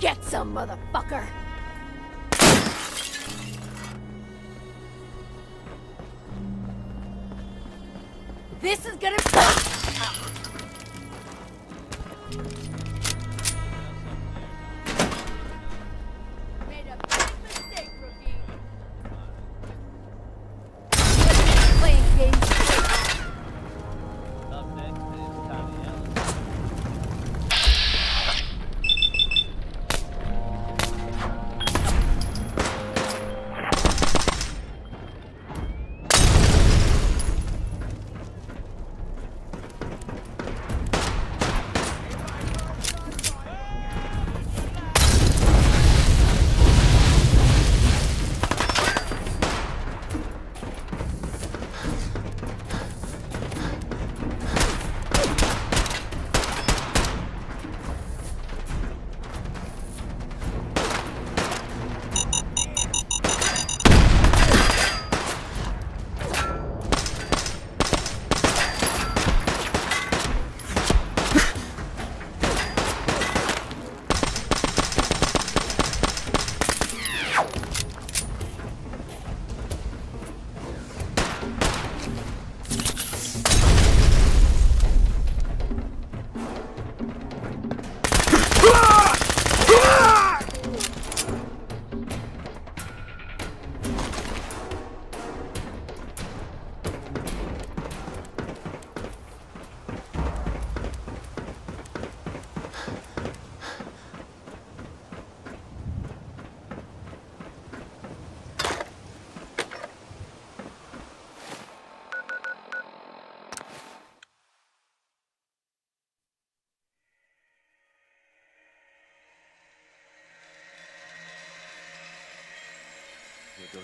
Get some, motherfucker! This is gonna...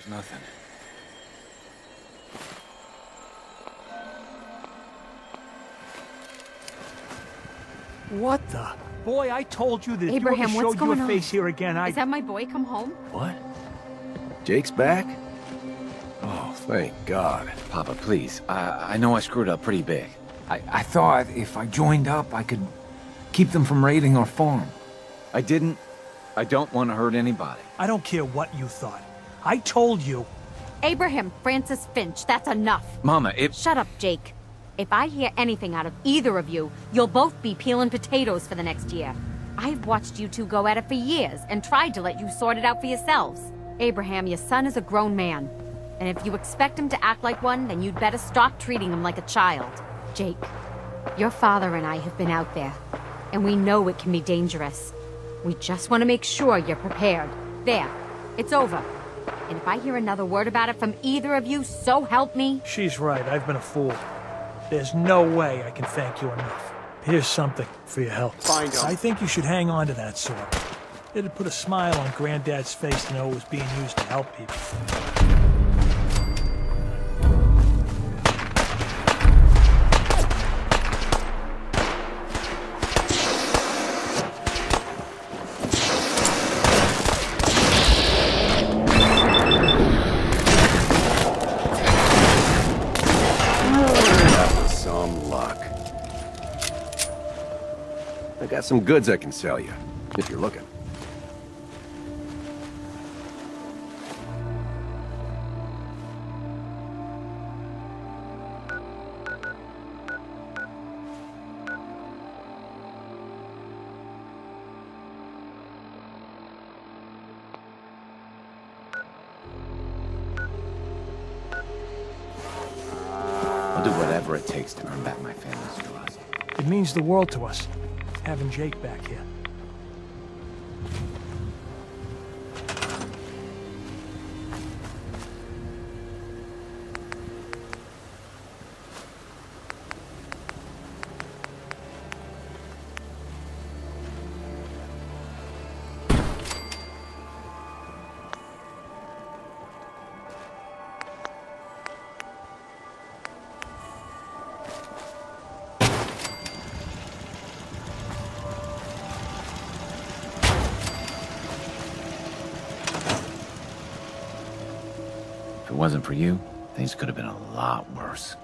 Here nothing. What the? Boy, I told you that Abraham, if you ever what's showed you going a on? face here again, I... Is that my boy come home? What? Jake's back? Oh, thank God. Papa, please. I, I know I screwed up pretty big. I, I thought if I joined up, I could keep them from raiding our farm. I didn't. I don't want to hurt anybody. I don't care what you thought. I told you. Abraham Francis Finch, that's enough. Mama, if... Shut up, Jake. If I hear anything out of either of you, you'll both be peeling potatoes for the next year. I've watched you two go at it for years and tried to let you sort it out for yourselves. Abraham, your son is a grown man. And if you expect him to act like one, then you'd better stop treating him like a child. Jake, your father and I have been out there, and we know it can be dangerous. We just want to make sure you're prepared. There, it's over. And if I hear another word about it from either of you, so help me. She's right, I've been a fool. There's no way I can thank you enough. Here's something for your help. Find him. I think you should hang on to that sword. It'd put a smile on Granddad's face to know it was being used to help people. Got some goods I can sell you, if you're looking. I'll do whatever it takes to earn back my family's trust. It means the world to us, having Jake back here. For you, things could have been a lot worse.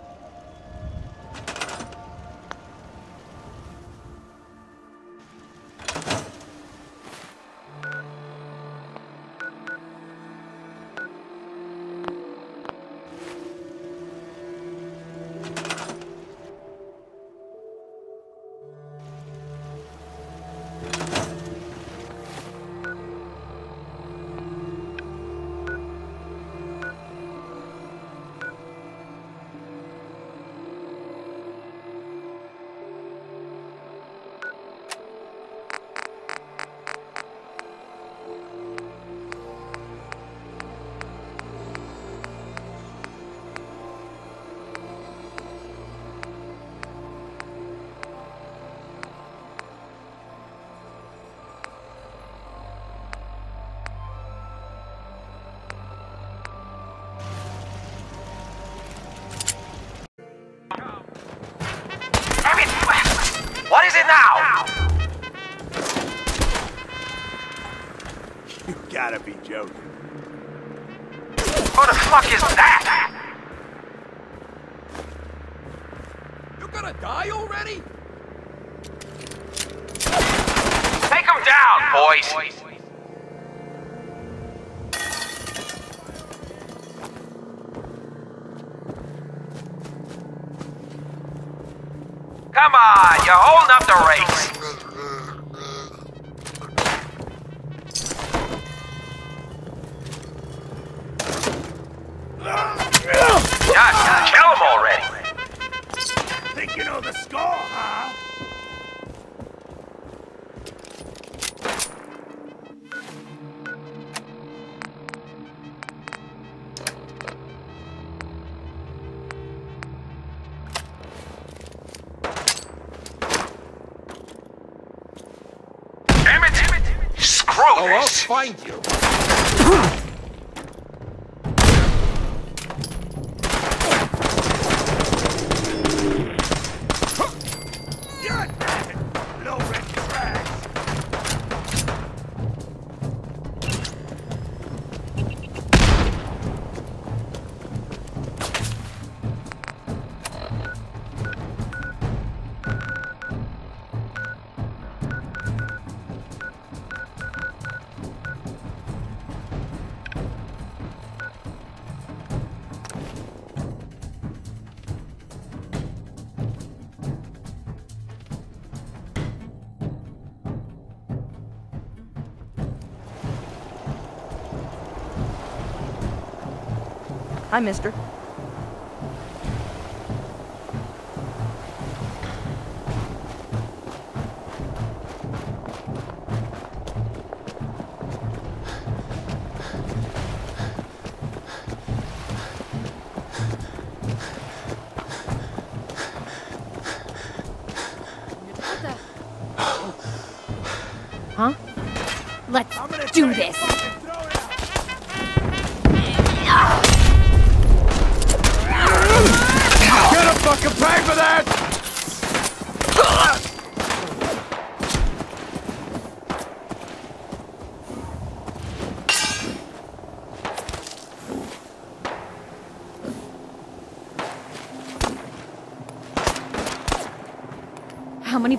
Hi, mister.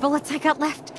Bullets I got left?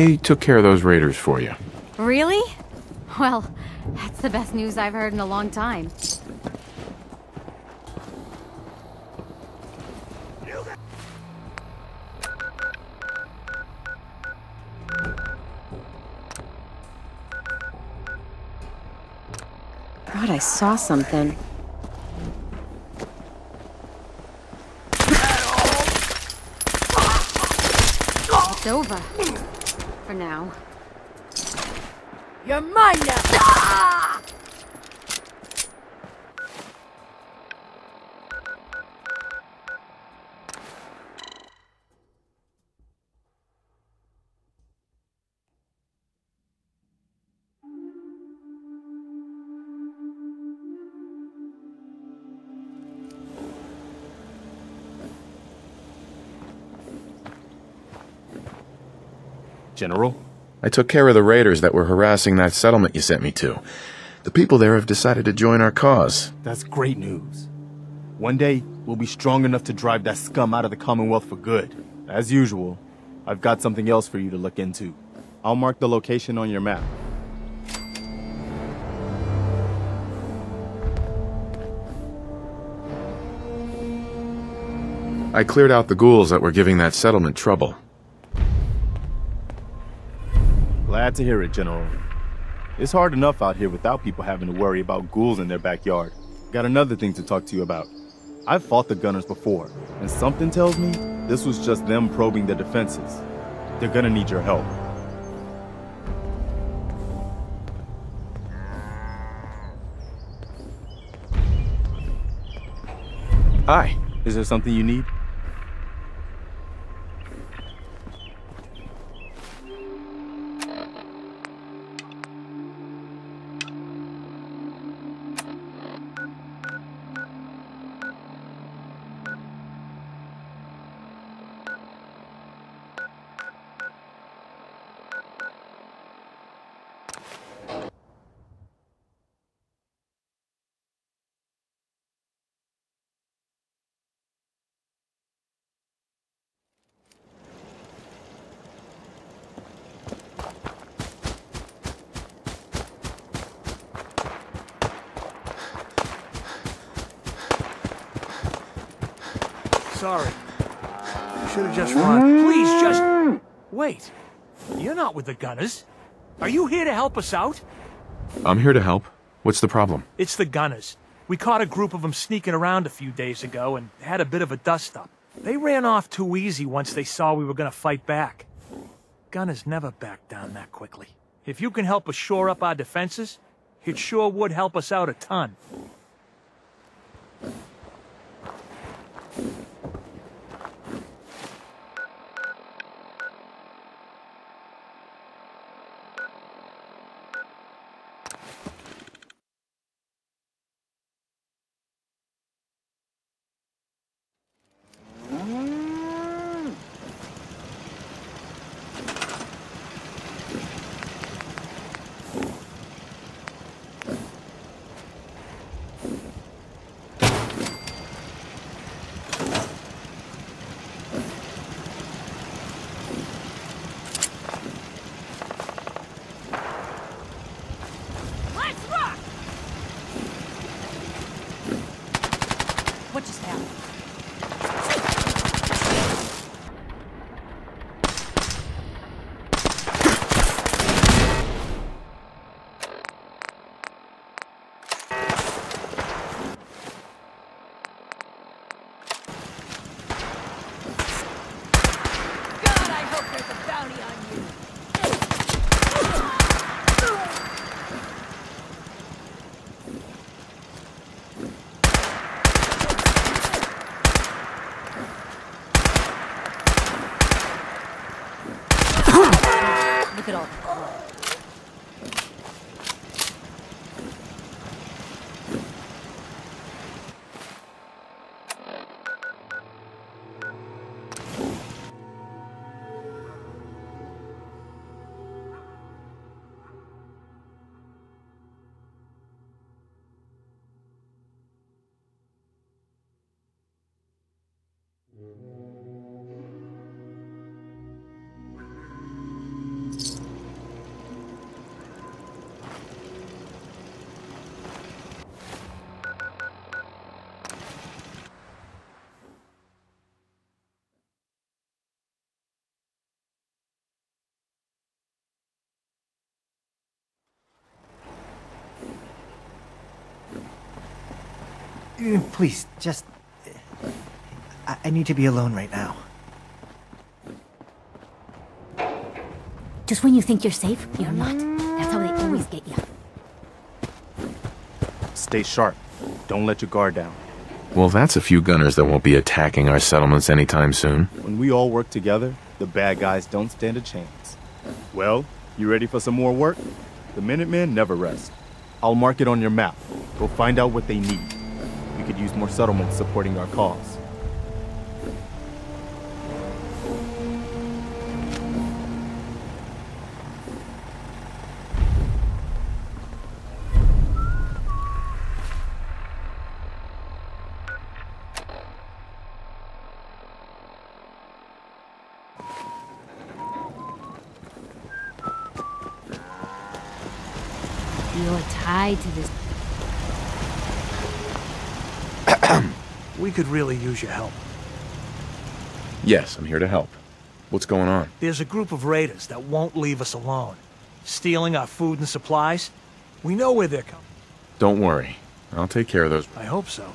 I took care of those raiders for you. Really? Well, that's the best news I've heard in a long time. God, I saw something. It's over. General? I took care of the raiders that were harassing that settlement you sent me to. The people there have decided to join our cause. That's great news. One day, we'll be strong enough to drive that scum out of the Commonwealth for good. As usual, I've got something else for you to look into. I'll mark the location on your map. I cleared out the ghouls that were giving that settlement trouble. Glad to hear it, General. It's hard enough out here without people having to worry about ghouls in their backyard. Got another thing to talk to you about. I've fought the Gunners before, and something tells me this was just them probing their defenses. They're gonna need your help. Hi. Is there something you need? Sorry. Should have just run. Please, just... Wait. You're not with the Gunners. Are you here to help us out? I'm here to help. What's the problem? It's the Gunners. We caught a group of them sneaking around a few days ago and had a bit of a dust-up. They ran off too easy once they saw we were gonna fight back. Gunners never back down that quickly. If you can help us shore up our defenses, it sure would help us out a ton. Mm, please, just. I, I need to be alone right now. Just when you think you're safe, you're not. That's how they always get you. Stay sharp. Don't let your guard down. Well, that's a few gunners that won't be attacking our settlements anytime soon. When we all work together, the bad guys don't stand a chance. Well, you ready for some more work? The Minutemen never rest. I'll mark it on your map. Go find out what they need. We could use more settlements supporting our cause. We could really use your help. Yes, I'm here to help. What's going on? There's a group of raiders that won't leave us alone. Stealing our food and supplies. We know where they're coming. Don't worry. I'll take care of those. I hope so.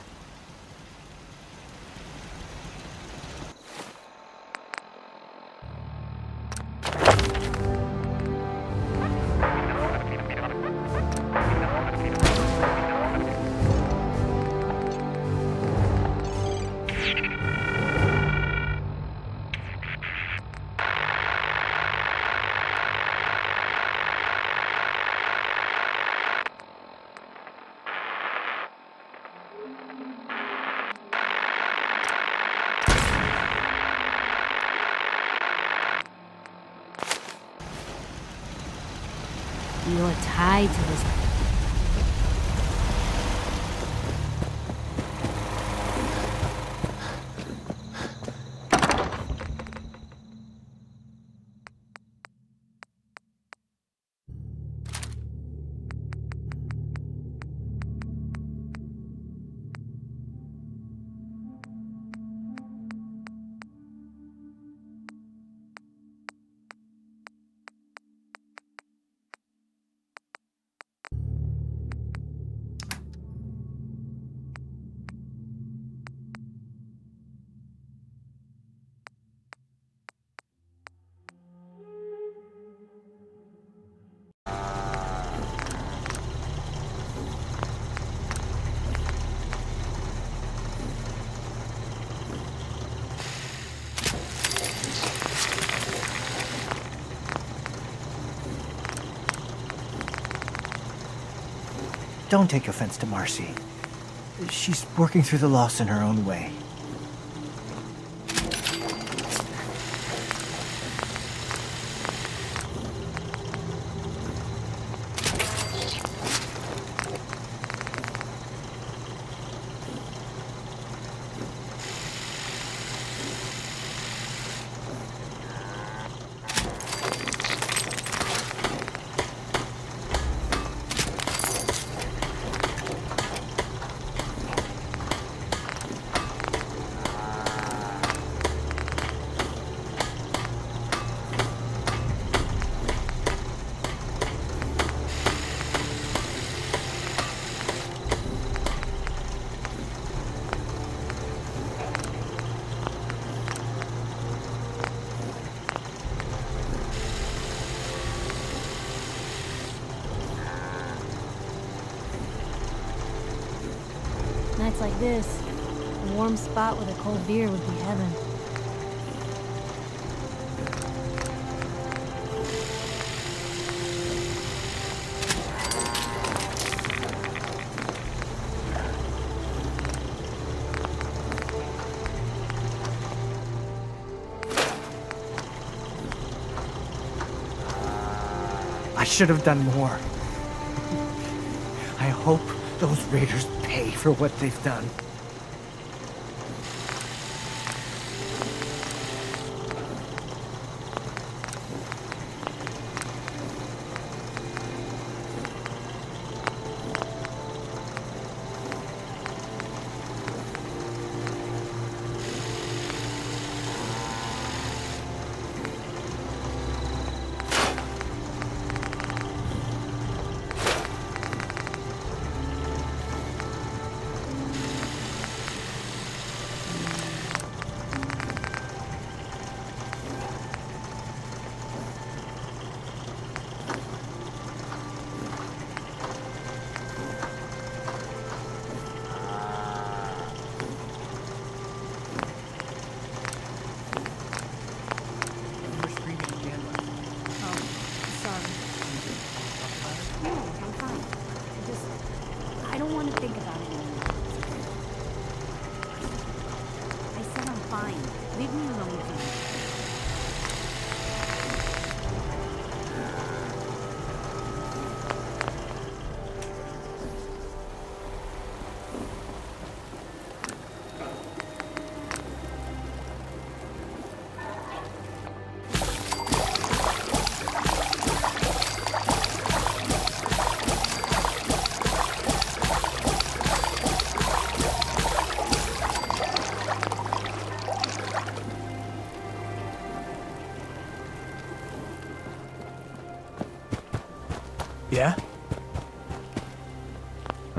Don't take offense to Marcy. She's working through the loss in her own way. Nights like this, a warm spot with a cold beer would be heaven. I should have done more. I hope those raiders pay for what they've done.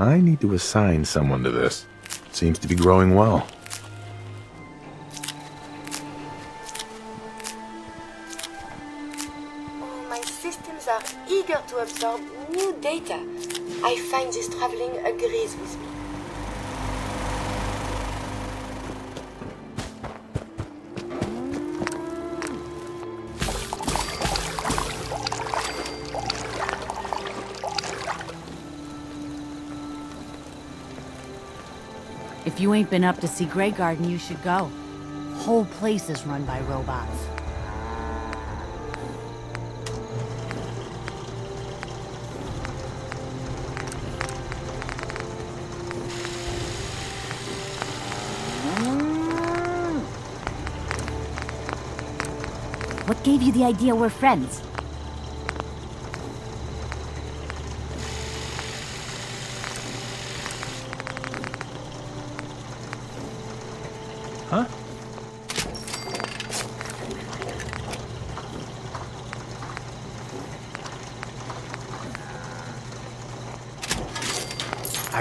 I need to assign someone to this. Seems to be growing well. If you ain't been up to see Graygarden, you should go. Whole place is run by robots. What gave you the idea we're friends?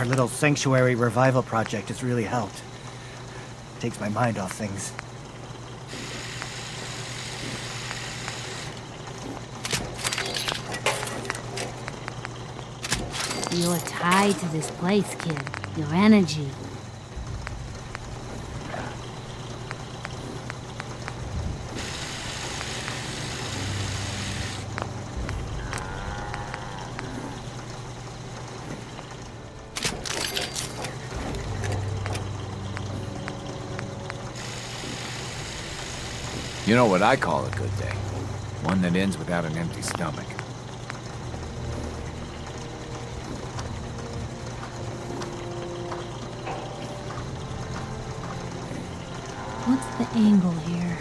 Our little sanctuary revival project has really helped. It Takes my mind off things. You're tied to this place, kid. Your energy. You know what I call a good day? One that ends without an empty stomach. What's the angle here?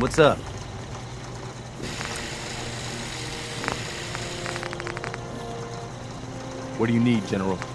What's up? What do you need, General?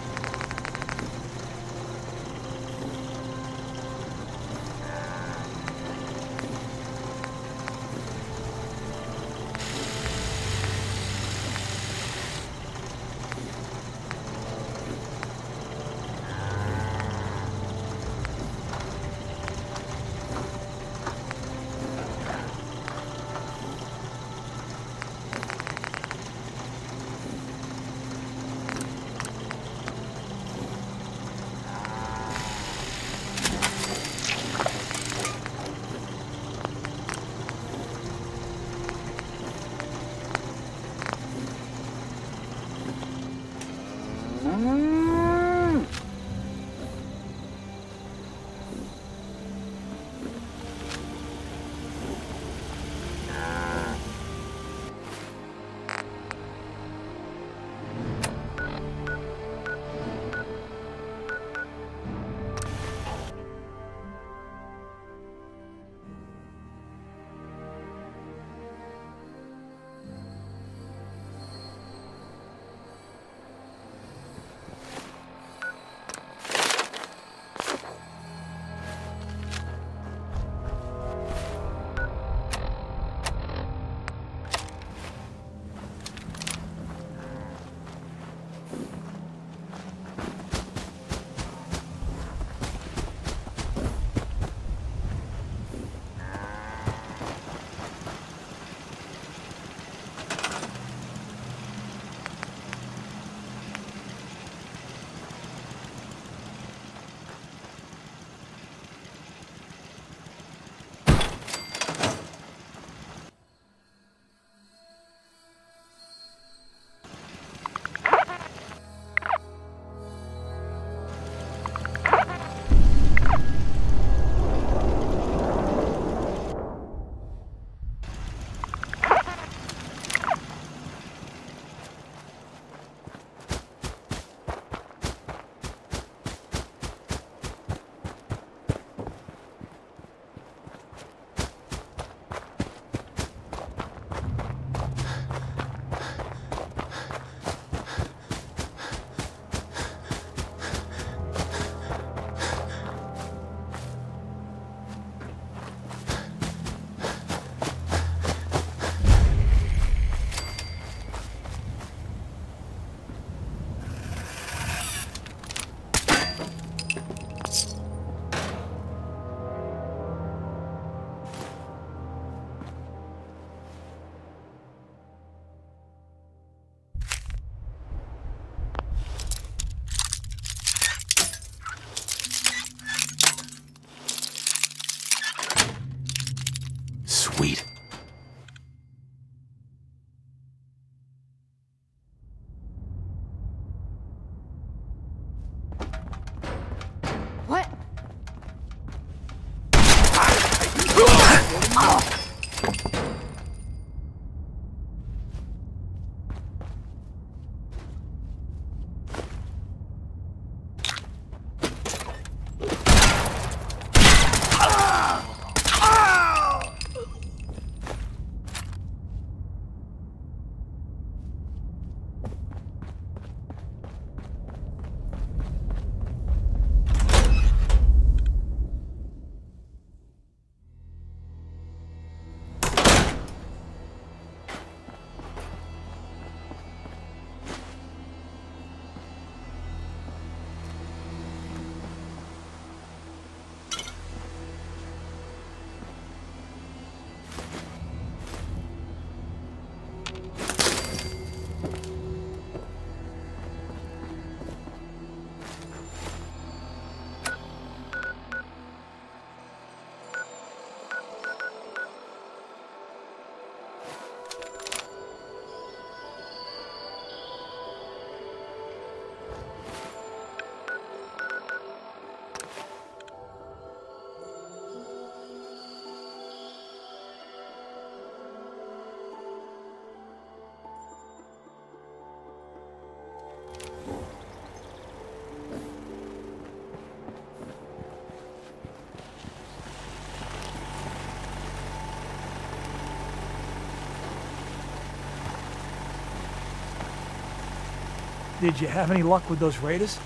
Did you have any luck with those raiders?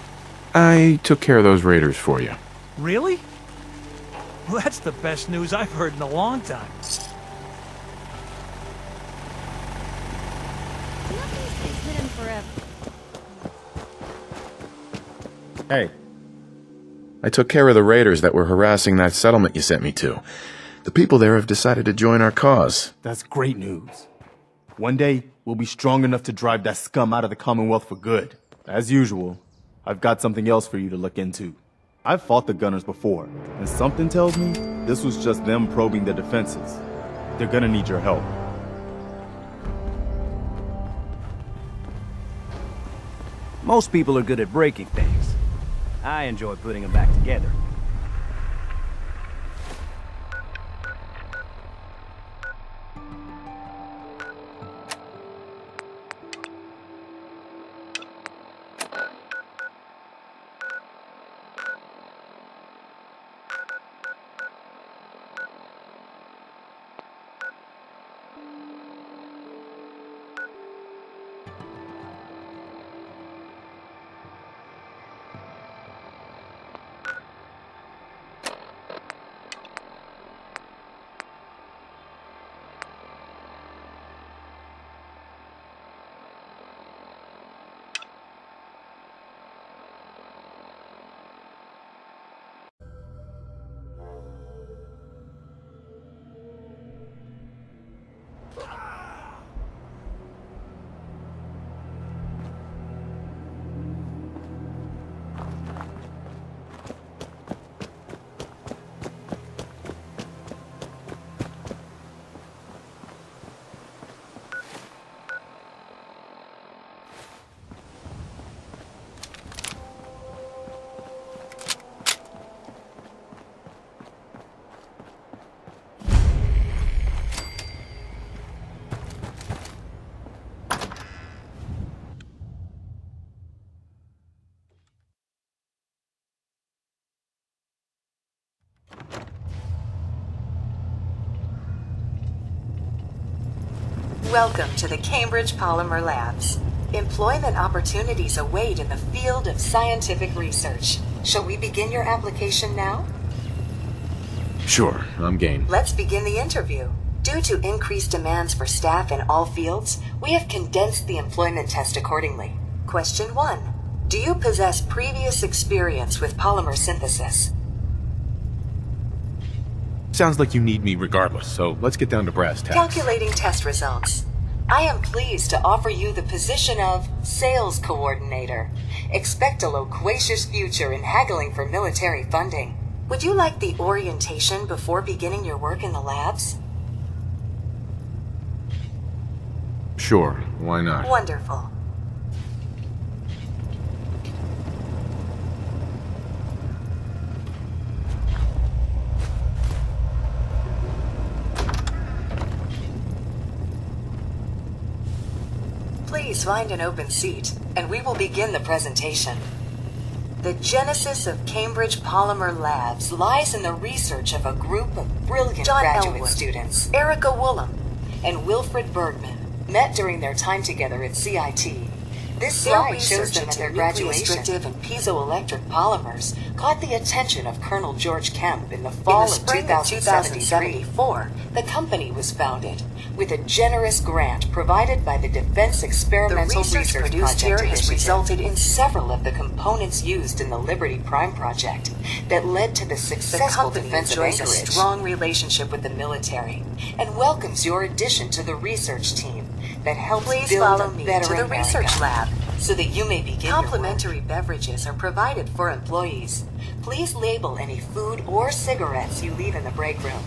I took care of those raiders for you. Really? Well, that's the best news I've heard in a long time. Hey. I took care of the raiders that were harassing that settlement you sent me to. The people there have decided to join our cause. That's great news. One day, we'll be strong enough to drive that scum out of the Commonwealth for good. As usual, I've got something else for you to look into. I've fought the Gunners before, and something tells me this was just them probing their defenses. They're gonna need your help. Most people are good at breaking things. I enjoy putting them back together. Welcome to the Cambridge Polymer Labs. Employment opportunities await in the field of scientific research. Shall we begin your application now? Sure, I'm game. Let's begin the interview. Due to increased demands for staff in all fields, we have condensed the employment test accordingly. Question 1. Do you possess previous experience with polymer synthesis? Sounds like you need me regardless, so let's get down to brass tacks. Calculating test results. I am pleased to offer you the position of sales coordinator. Expect a loquacious future in haggling for military funding. Would you like the orientation before beginning your work in the labs? Sure, why not? Wonderful. Please find an open seat, and we will begin the presentation. The genesis of Cambridge Polymer Labs lies in the research of a group of brilliant John graduate Elwood. students, Erica Woolham and Wilfred Bergman, met during their time together at CIT. This slide shows research them at into their graduation. restrictive and piezoelectric polymers caught the attention of Colonel George Kemp in the fall the of spring of 2073. The company was founded with a generous grant provided by the Defense Experimental The research produced Project here has resulted in several of the components used in the Liberty Prime project that led to the successful company defense of enjoys a strong relationship with the military and welcomes your addition to the research team that helps Please build follow a me better to the research lab. so that you may begin Complimentary beverages are provided for employees. Please label any food or cigarettes you leave in the break room.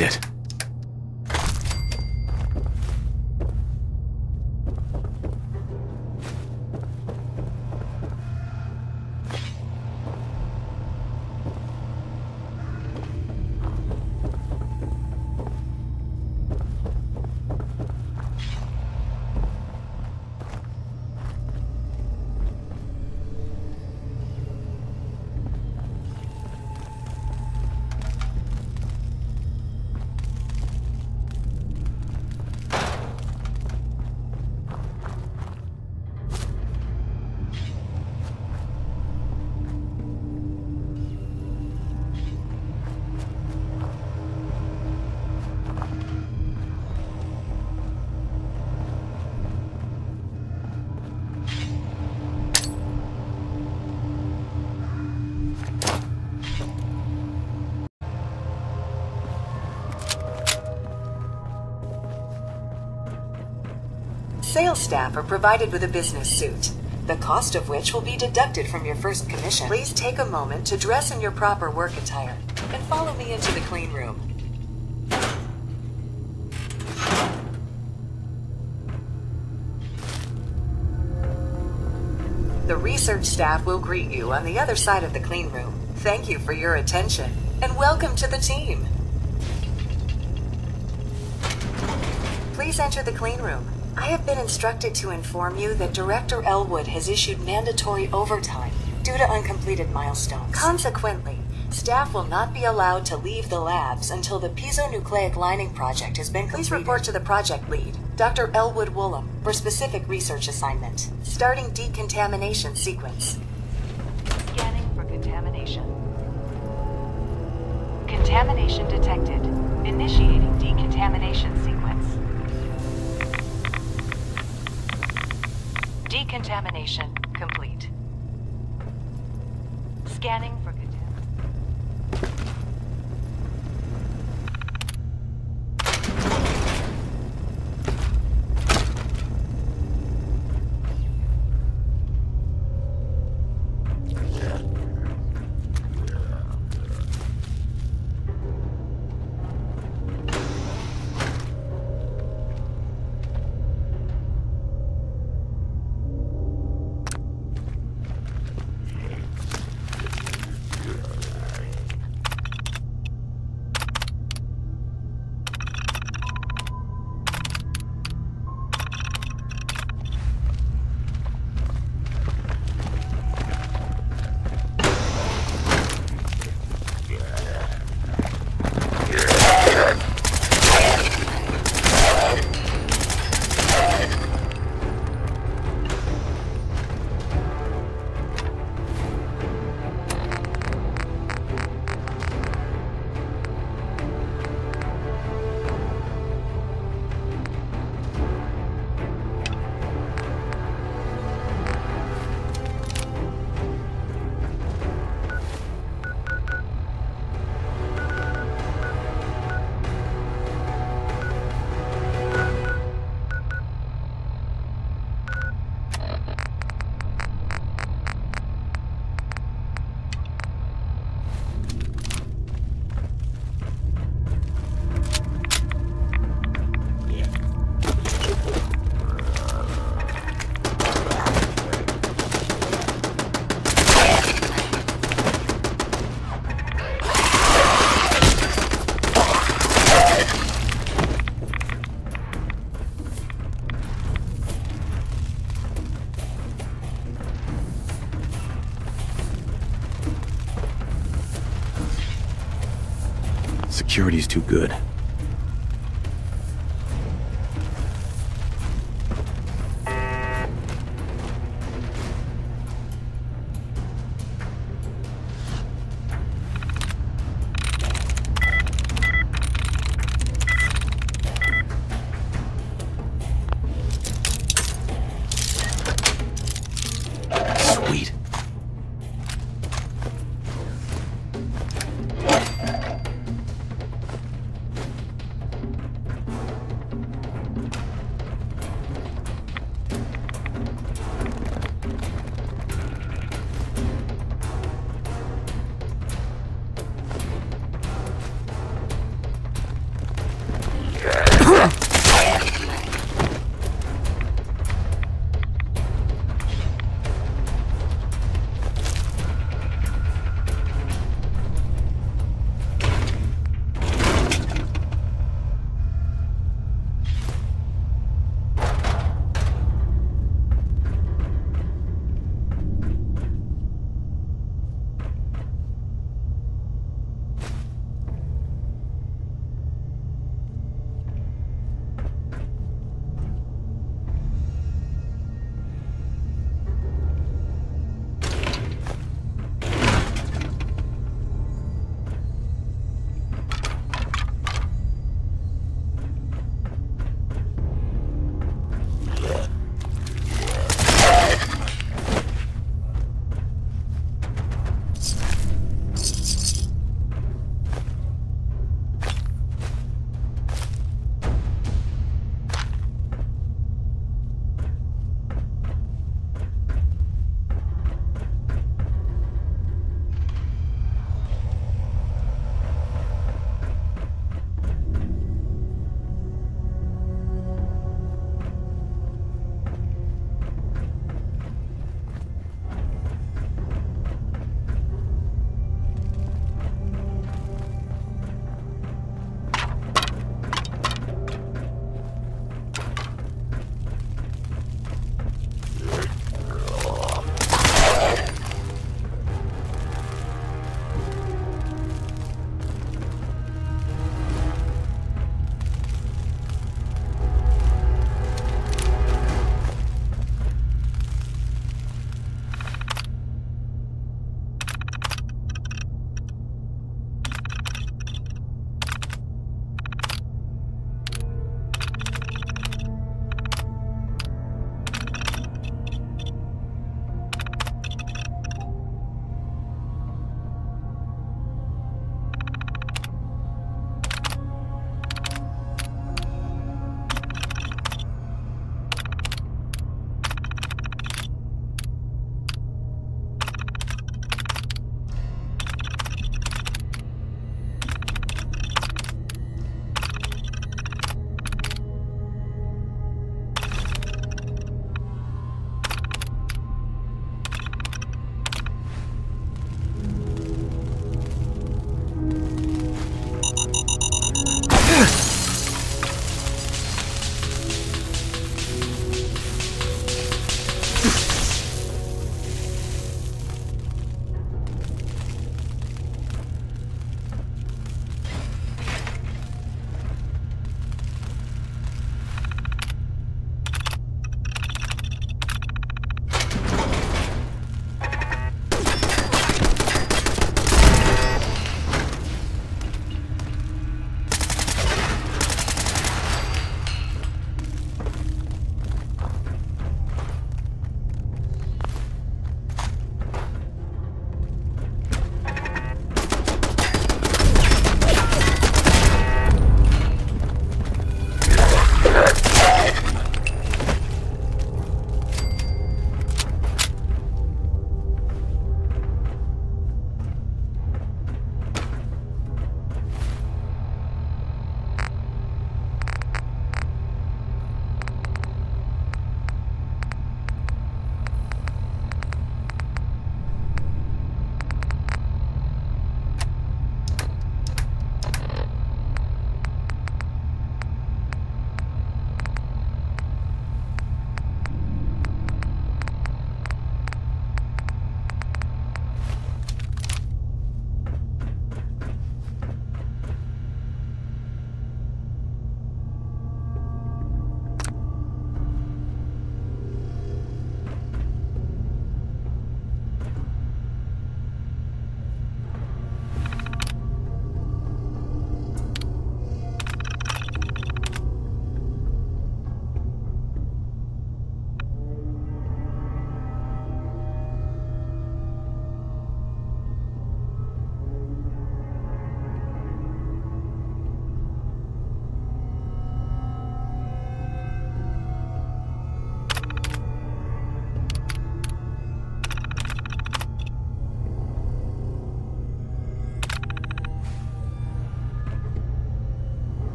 It. Sales staff are provided with a business suit, the cost of which will be deducted from your first commission. Please take a moment to dress in your proper work attire. and follow me into the clean room. The research staff will greet you on the other side of the clean room. Thank you for your attention, and welcome to the team. Please enter the clean room. I have been instructed to inform you that Director Elwood has issued mandatory overtime due to uncompleted milestones. Consequently, staff will not be allowed to leave the labs until the piezonucleic lining project has been completed. Please report to the project lead, Dr. Elwood Woolham, for specific research assignment. Starting decontamination sequence. Scanning for contamination. Contamination detected. Initiating decontamination sequence. Decontamination Security's too good.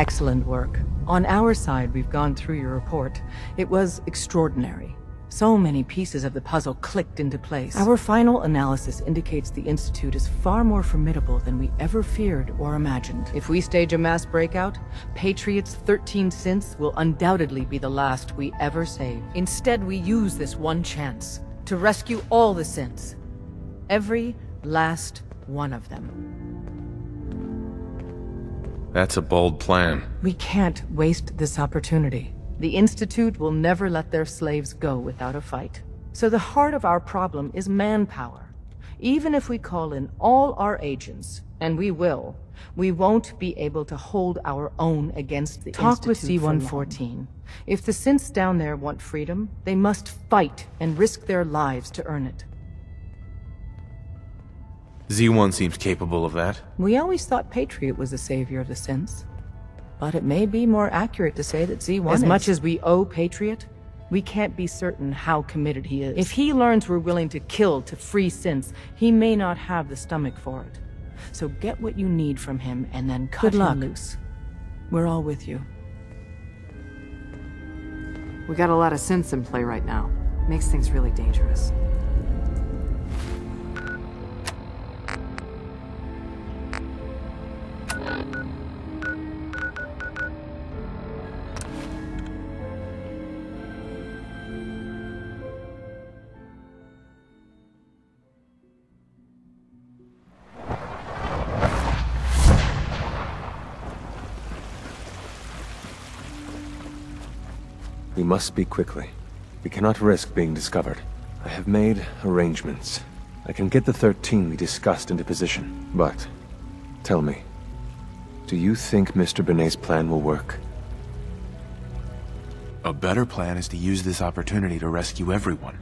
Excellent work. On our side, we've gone through your report. It was extraordinary. So many pieces of the puzzle clicked into place. Our final analysis indicates the Institute is far more formidable than we ever feared or imagined. If we stage a mass breakout, Patriot's 13 synths will undoubtedly be the last we ever save. Instead, we use this one chance to rescue all the synths. Every last one of them. That's a bold plan. We can't waste this opportunity. The Institute will never let their slaves go without a fight. So the heart of our problem is manpower. Even if we call in all our agents, and we will, we won't be able to hold our own against the Talk Institute with Z1-14. If the synths down there want freedom, they must fight and risk their lives to earn it. Z1 seems capable of that. We always thought Patriot was the savior of the synths. But it may be more accurate to say that Z1 As is. much as we owe Patriot, we can't be certain how committed he is. If he learns we're willing to kill to free synths, he may not have the stomach for it. So get what you need from him and then cut Good luck. him loose. We're all with you. We got a lot of synths in play right now. Makes things really dangerous. Must speak quickly. We cannot risk being discovered. I have made arrangements. I can get the 13 we discussed into position. But, tell me, do you think Mr. Binet's plan will work? A better plan is to use this opportunity to rescue everyone.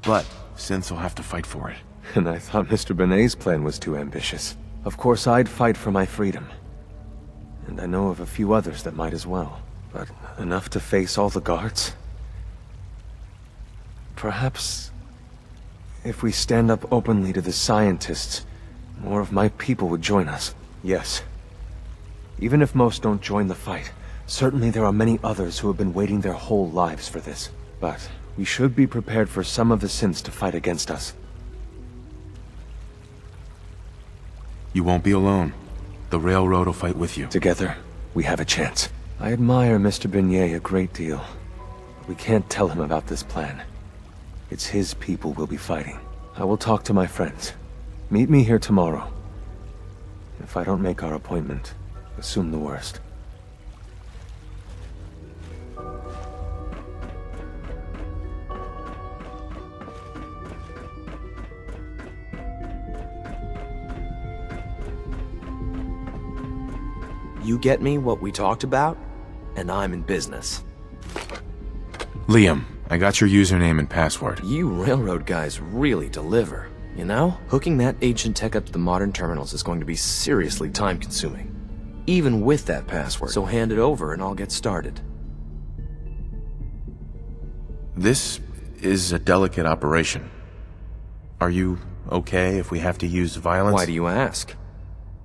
But Synths will have to fight for it. And I thought Mr. Binet's plan was too ambitious. Of course, I'd fight for my freedom. And I know of a few others that might as well. But enough to face all the guards? Perhaps... If we stand up openly to the scientists, more of my people would join us. Yes. Even if most don't join the fight, certainly there are many others who have been waiting their whole lives for this. But we should be prepared for some of the synths to fight against us. You won't be alone. The Railroad will fight with you. Together, we have a chance. I admire Mr. Binet a great deal. We can't tell him about this plan. It's his people we'll be fighting. I will talk to my friends. Meet me here tomorrow. If I don't make our appointment, assume the worst. You get me what we talked about, and I'm in business. Liam, I got your username and password. You railroad guys really deliver, you know? Hooking that ancient tech up to the modern terminals is going to be seriously time-consuming. Even with that password. So hand it over and I'll get started. This is a delicate operation. Are you okay if we have to use violence? Why do you ask?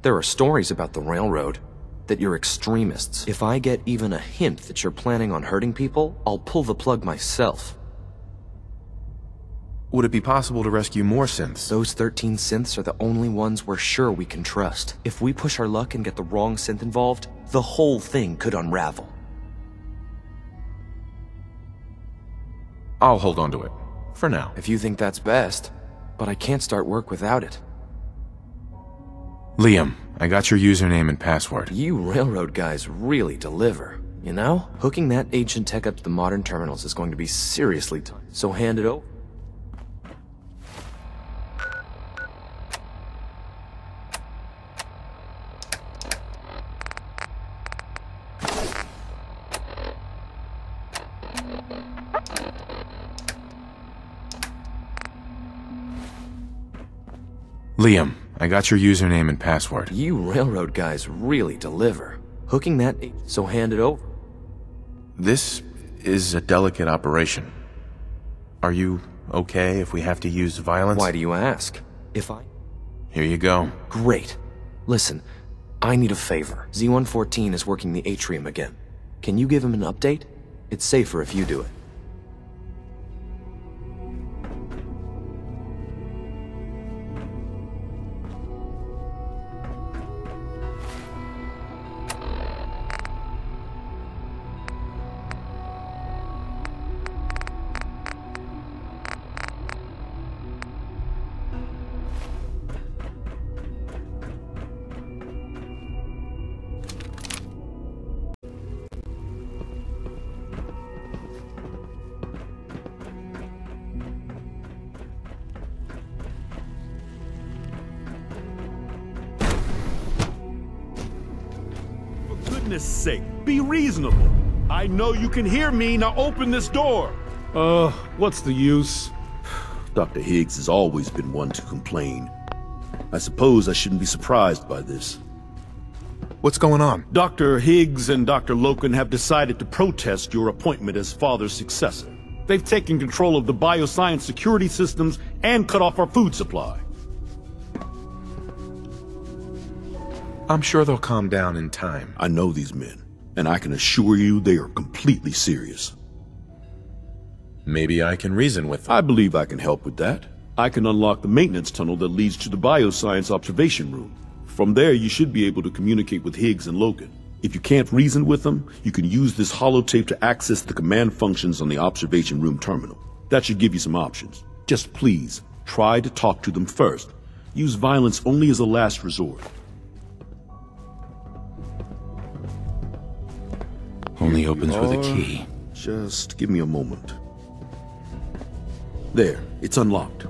There are stories about the railroad, that you're extremists. If I get even a hint that you're planning on hurting people, I'll pull the plug myself. Would it be possible to rescue more synths? Those 13 synths are the only ones we're sure we can trust. If we push our luck and get the wrong synth involved, the whole thing could unravel. I'll hold on to it. For now. If you think that's best. But I can't start work without it. Liam, I got your username and password. You railroad guys really deliver. You know? Hooking that ancient tech up to the modern terminals is going to be seriously time. So hand it over. Liam, I got your username and password. You railroad guys really deliver. Hooking that... So hand it over. This is a delicate operation. Are you okay if we have to use violence? Why do you ask? If I... Here you go. Great. Listen, I need a favor. Z1-14 is working the atrium again. Can you give him an update? It's safer if you do it. Goodness sake, be reasonable. I know you can hear me, now open this door. Uh, what's the use? Dr. Higgs has always been one to complain. I suppose I shouldn't be surprised by this. What's going on? Dr. Higgs and Dr. Loken have decided to protest your appointment as father's successor. They've taken control of the bioscience security systems and cut off our food supply. I'm sure they'll calm down in time. I know these men, and I can assure you they are completely serious. Maybe I can reason with them. I believe I can help with that. I can unlock the maintenance tunnel that leads to the bioscience observation room. From there, you should be able to communicate with Higgs and Loken. If you can't reason with them, you can use this holotape to access the command functions on the observation room terminal. That should give you some options. Just please, try to talk to them first. Use violence only as a last resort. Only opens with a key. Just give me a moment. There, it's unlocked.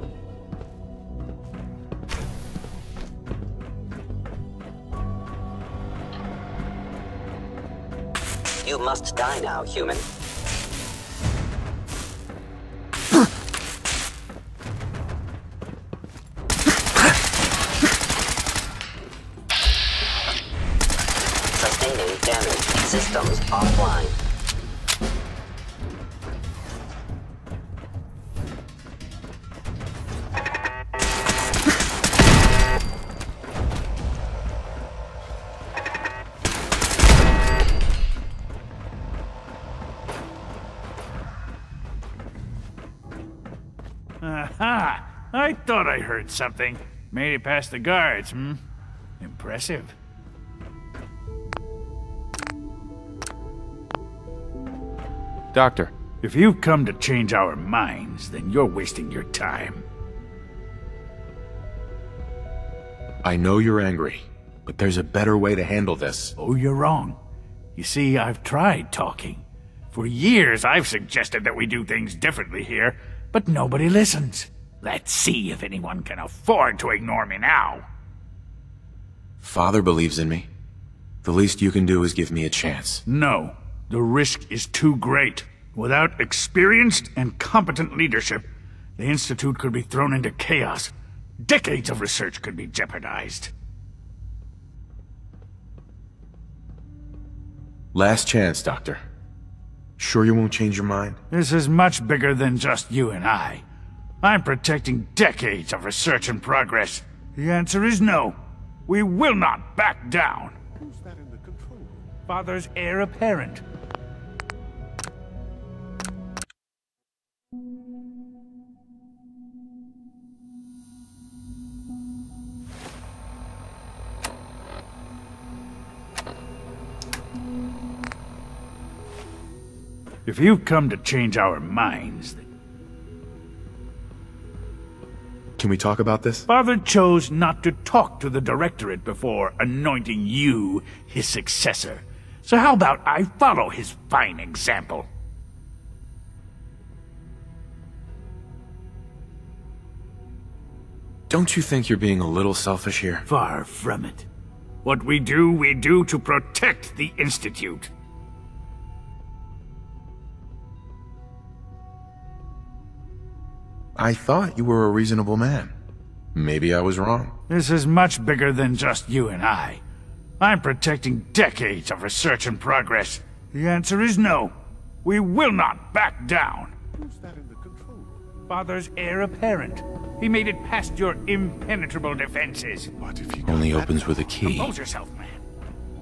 You must die now, human. Systems offline. Aha! I thought I heard something. Made it past the guards, hmm? Impressive. Doctor. If you've come to change our minds, then you're wasting your time. I know you're angry, but there's a better way to handle this. Oh, you're wrong. You see, I've tried talking. For years, I've suggested that we do things differently here, but nobody listens. Let's see if anyone can afford to ignore me now. Father believes in me. The least you can do is give me a chance. No, the risk is too great. Without experienced and competent leadership, the Institute could be thrown into chaos. Decades of research could be jeopardized. Last chance, Doctor. Sure you won't change your mind? This is much bigger than just you and I. I'm protecting decades of research and progress. The answer is no. We will not back down. Who's that in the control room? Father's heir apparent. If you've come to change our minds, then Can we talk about this? Father chose not to talk to the Directorate before anointing you his successor. So how about I follow his fine example? Don't you think you're being a little selfish here? Far from it. What we do, we do to protect the Institute. I thought you were a reasonable man. Maybe I was wrong. This is much bigger than just you and I. I'm protecting decades of research and progress. The answer is no. We will not back down. Who's that in the control room? Father's heir apparent. He made it past your impenetrable defenses. What if he only opens with a key? Compose yourself, man.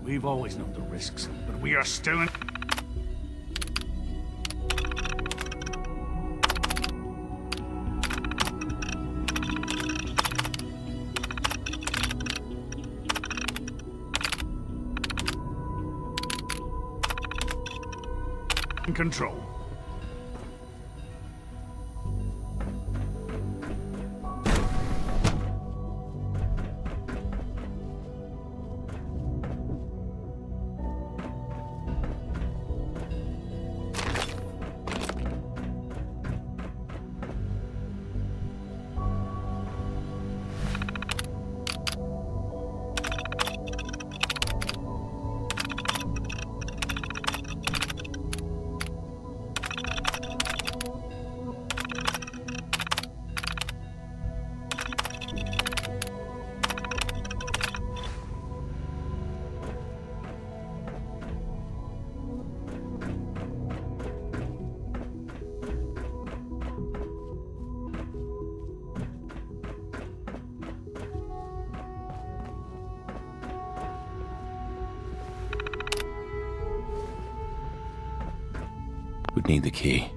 We've always known the risks, but we are still in... control. the key.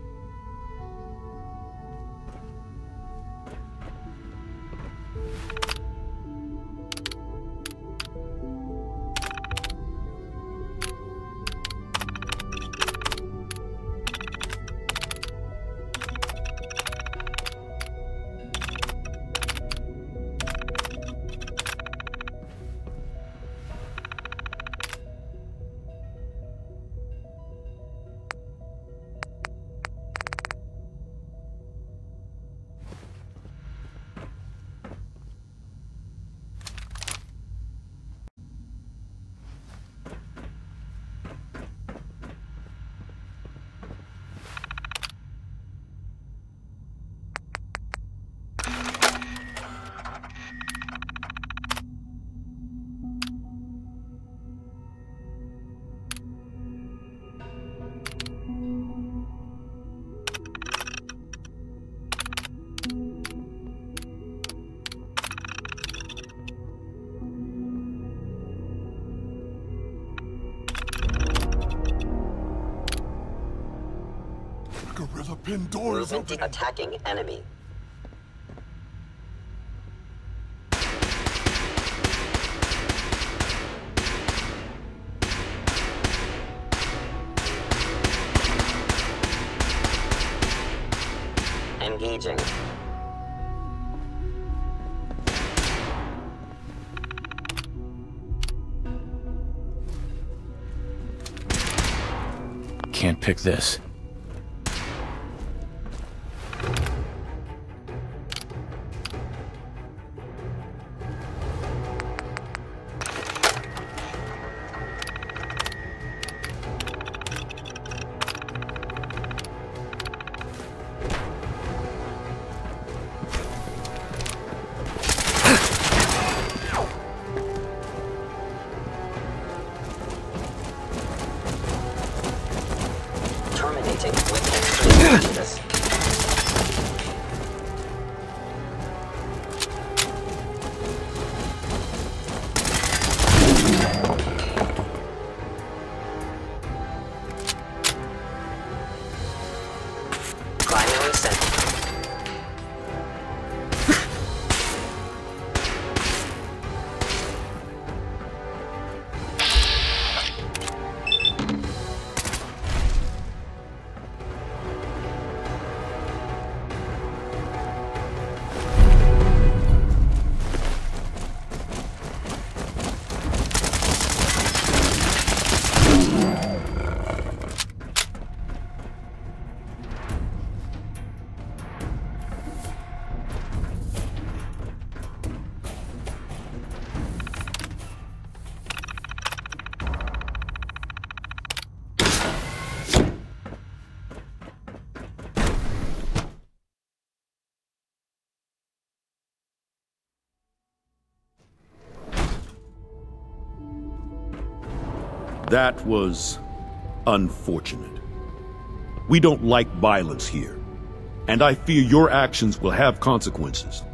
Guardian door is open. Attacking enemy. Engaging. Can't pick this. That was unfortunate. We don't like violence here, and I fear your actions will have consequences.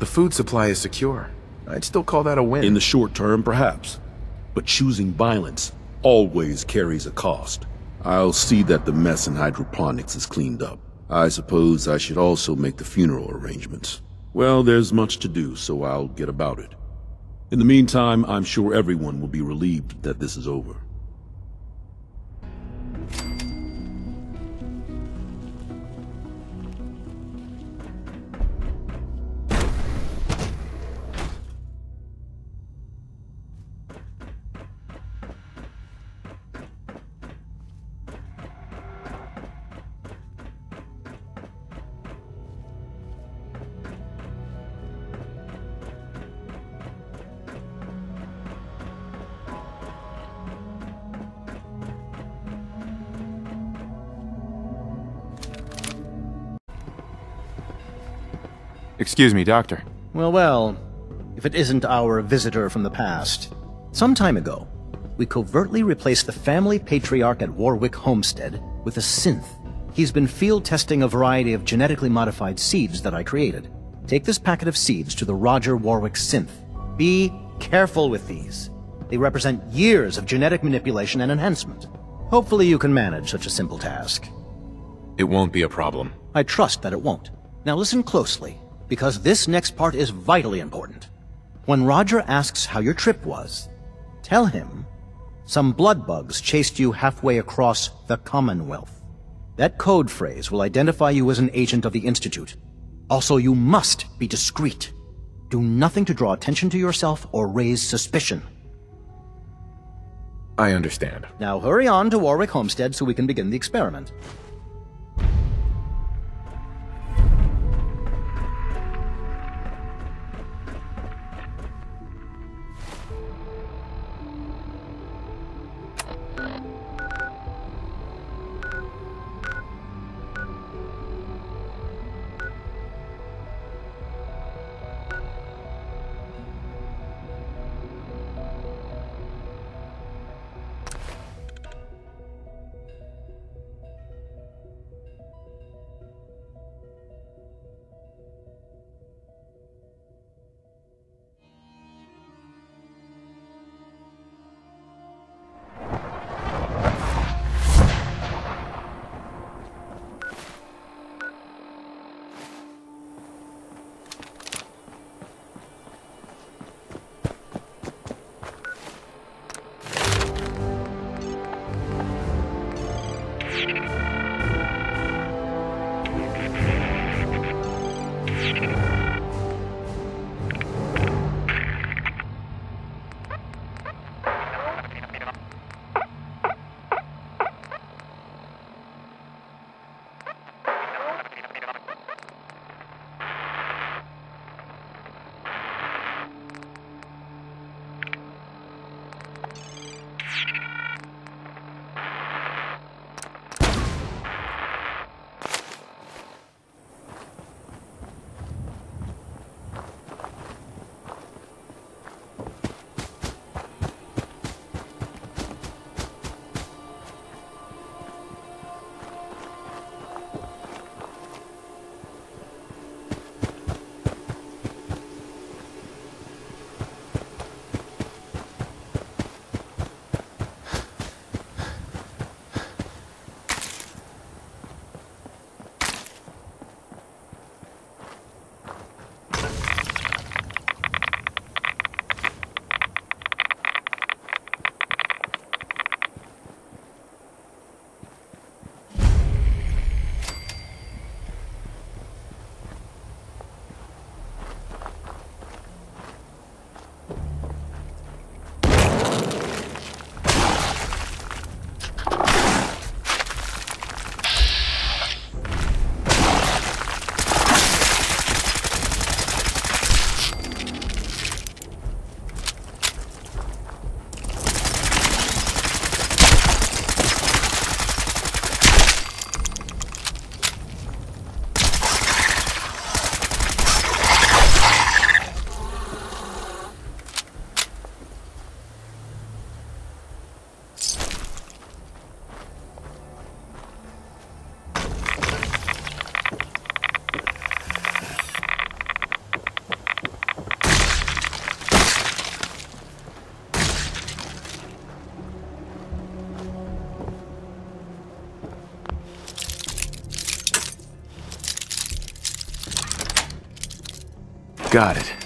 The food supply is secure. I'd still call that a win. In the short term, perhaps. But choosing violence always carries a cost. I'll see that the mess in hydroponics is cleaned up. I suppose I should also make the funeral arrangements. Well, there's much to do, so I'll get about it. In the meantime, I'm sure everyone will be relieved that this is over. Excuse me, Doctor. Well, well, if it isn't our visitor from the past. Some time ago, we covertly replaced the family patriarch at Warwick Homestead with a synth. He's been field testing a variety of genetically modified seeds that I created. Take this packet of seeds to the Roger Warwick synth. Be careful with these. They represent years of genetic manipulation and enhancement. Hopefully you can manage such a simple task. It won't be a problem. I trust that it won't. Now listen closely, because this next part is vitally important. When Roger asks how your trip was, tell him some blood bugs chased you halfway across the Commonwealth. That code phrase will identify you as an agent of the Institute. Also, you must be discreet. Do nothing to draw attention to yourself or raise suspicion. I understand. Now hurry on to Warwick Homestead so we can begin the experiment. Got it.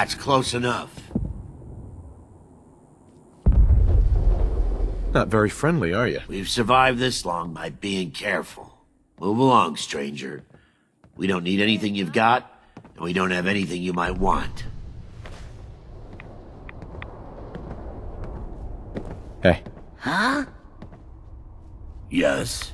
That's close enough. Not very friendly, are you? We've survived this long by being careful. Move along, stranger. We don't need anything you've got, and we don't have anything you might want. Hey. Huh? Yes.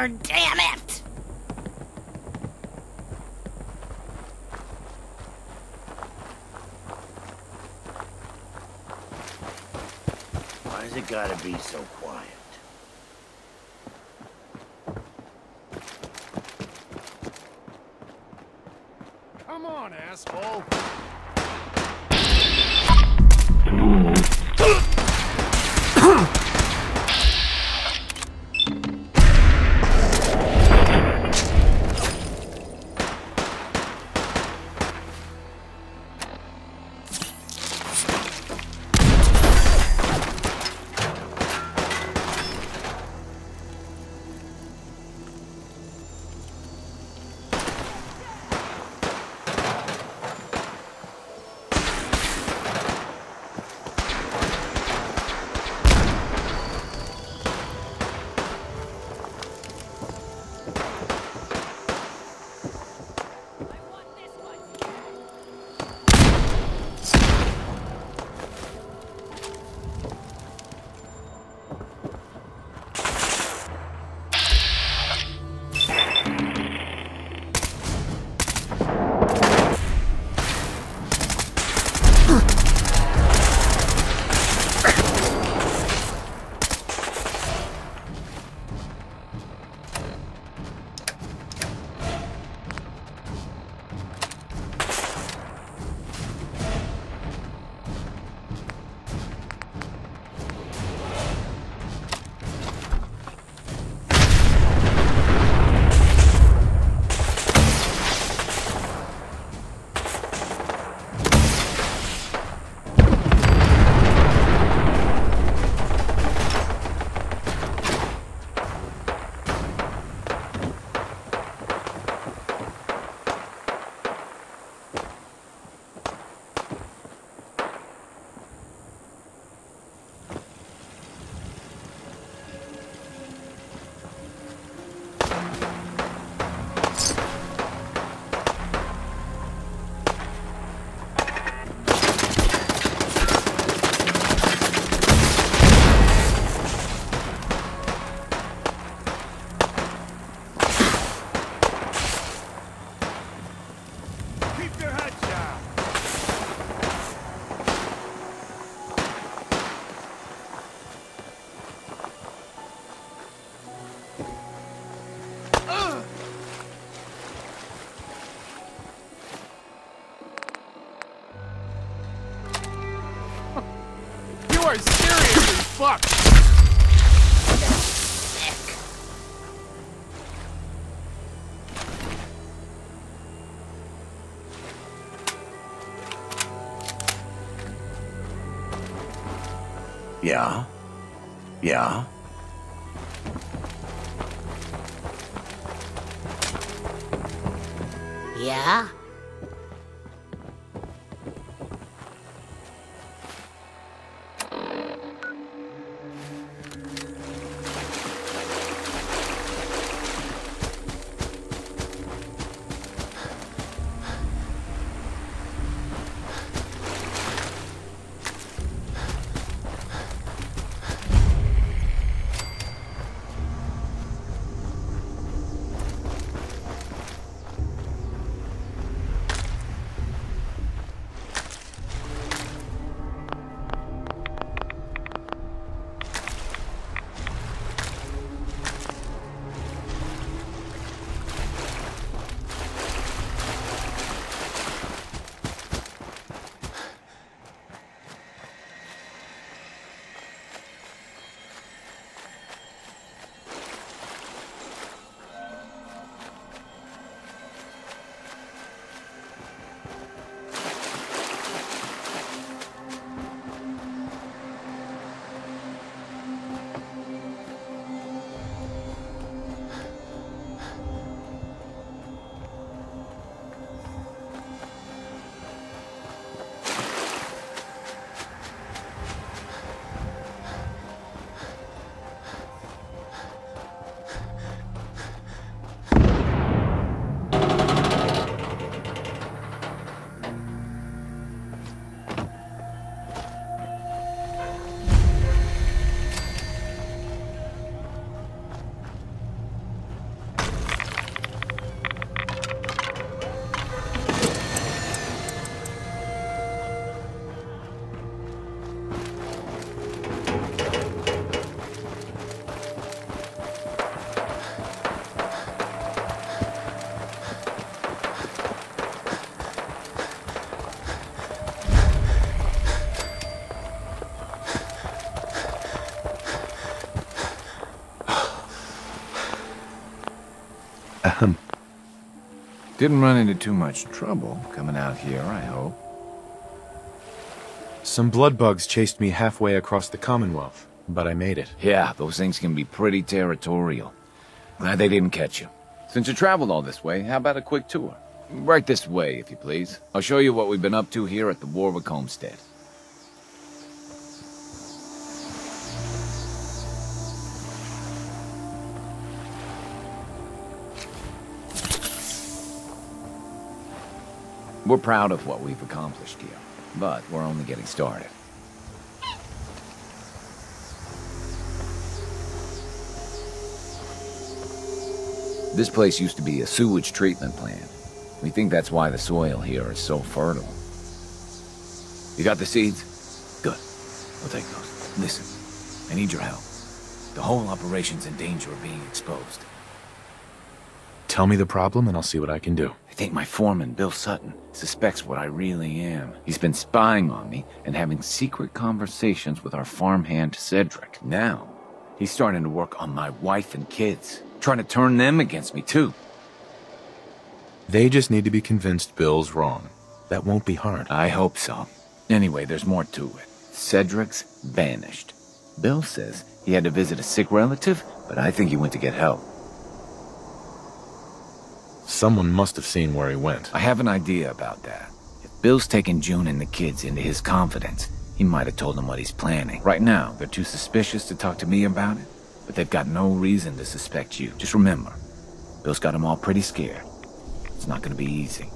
Back here, damn it! Why Why's it gotta be so quiet? Come on, asshole. Yeah? Yeah? Yeah? Didn't run into too much trouble coming out here, I hope. Some blood bugs chased me halfway across the Commonwealth, but I made it. Yeah, those things can be pretty territorial. Glad they didn't catch you. Since you traveled all this way, how about a quick tour? Right this way, if you please. I'll show you what we've been up to here at the Warwick Homestead. We're proud of what we've accomplished here, but we're only getting started. This place used to be a sewage treatment plant. We think that's why the soil here is so fertile. You got the seeds? Good. I'll take those. Listen, I need your help. The whole operation's in danger of being exposed. Tell me the problem and I'll see what I can do. I think my foreman, Bill Sutton, suspects what I really am. He's been spying on me and having secret conversations with our farmhand, Cedric. Now, he's starting to work on my wife and kids, trying to turn them against me, too. They just need to be convinced Bill's wrong. That won't be hard. I hope so. Anyway, there's more to it. Cedric's vanished. Bill says he had to visit a sick relative, but I think he went to get help. Someone must have seen where he went. I have an idea about that. If Bill's taken June and the kids into his confidence, he might have told them what he's planning. Right now, they're too suspicious to talk to me about it, but they've got no reason to suspect you. Just remember, Bill's got them all pretty scared. It's not gonna be easy.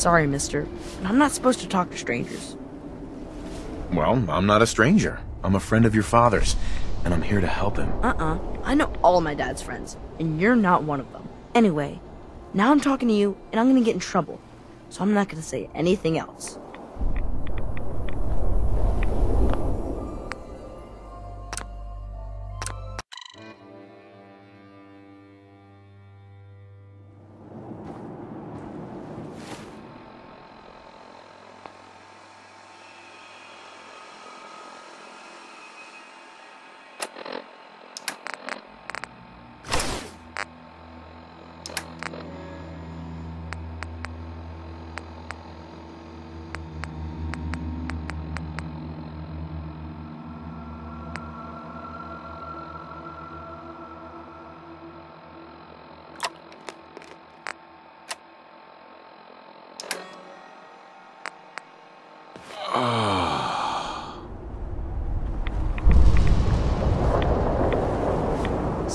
Sorry, mister. I'm not supposed to talk to strangers. Well, I'm not a stranger. I'm a friend of your father's, and I'm here to help him. Uh-uh. I know all my dad's friends, and you're not one of them. Anyway, now I'm talking to you, and I'm gonna get in trouble. So I'm not gonna say anything else.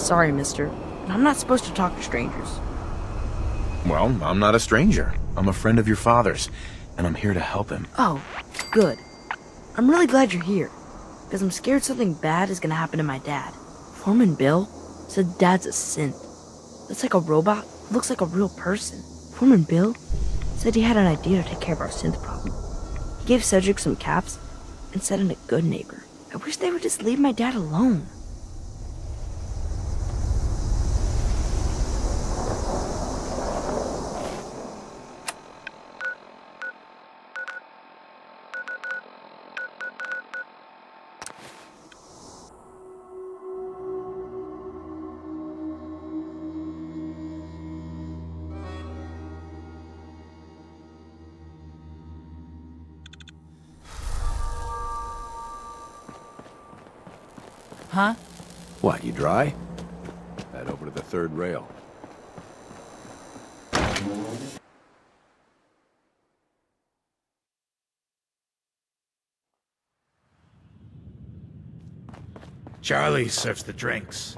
Sorry, mister. but I'm not supposed to talk to strangers. Well, I'm not a stranger. I'm a friend of your father's, and I'm here to help him. Oh, good. I'm really glad you're here. Because I'm scared something bad is gonna happen to my dad. Foreman Bill said dad's a synth. That's like a robot, looks like a real person. Foreman Bill said he had an idea to take care of our synth problem. He gave Cedric some caps and said in a Goodneighbor. I wish they would just leave my dad alone. Charlie serves the drinks.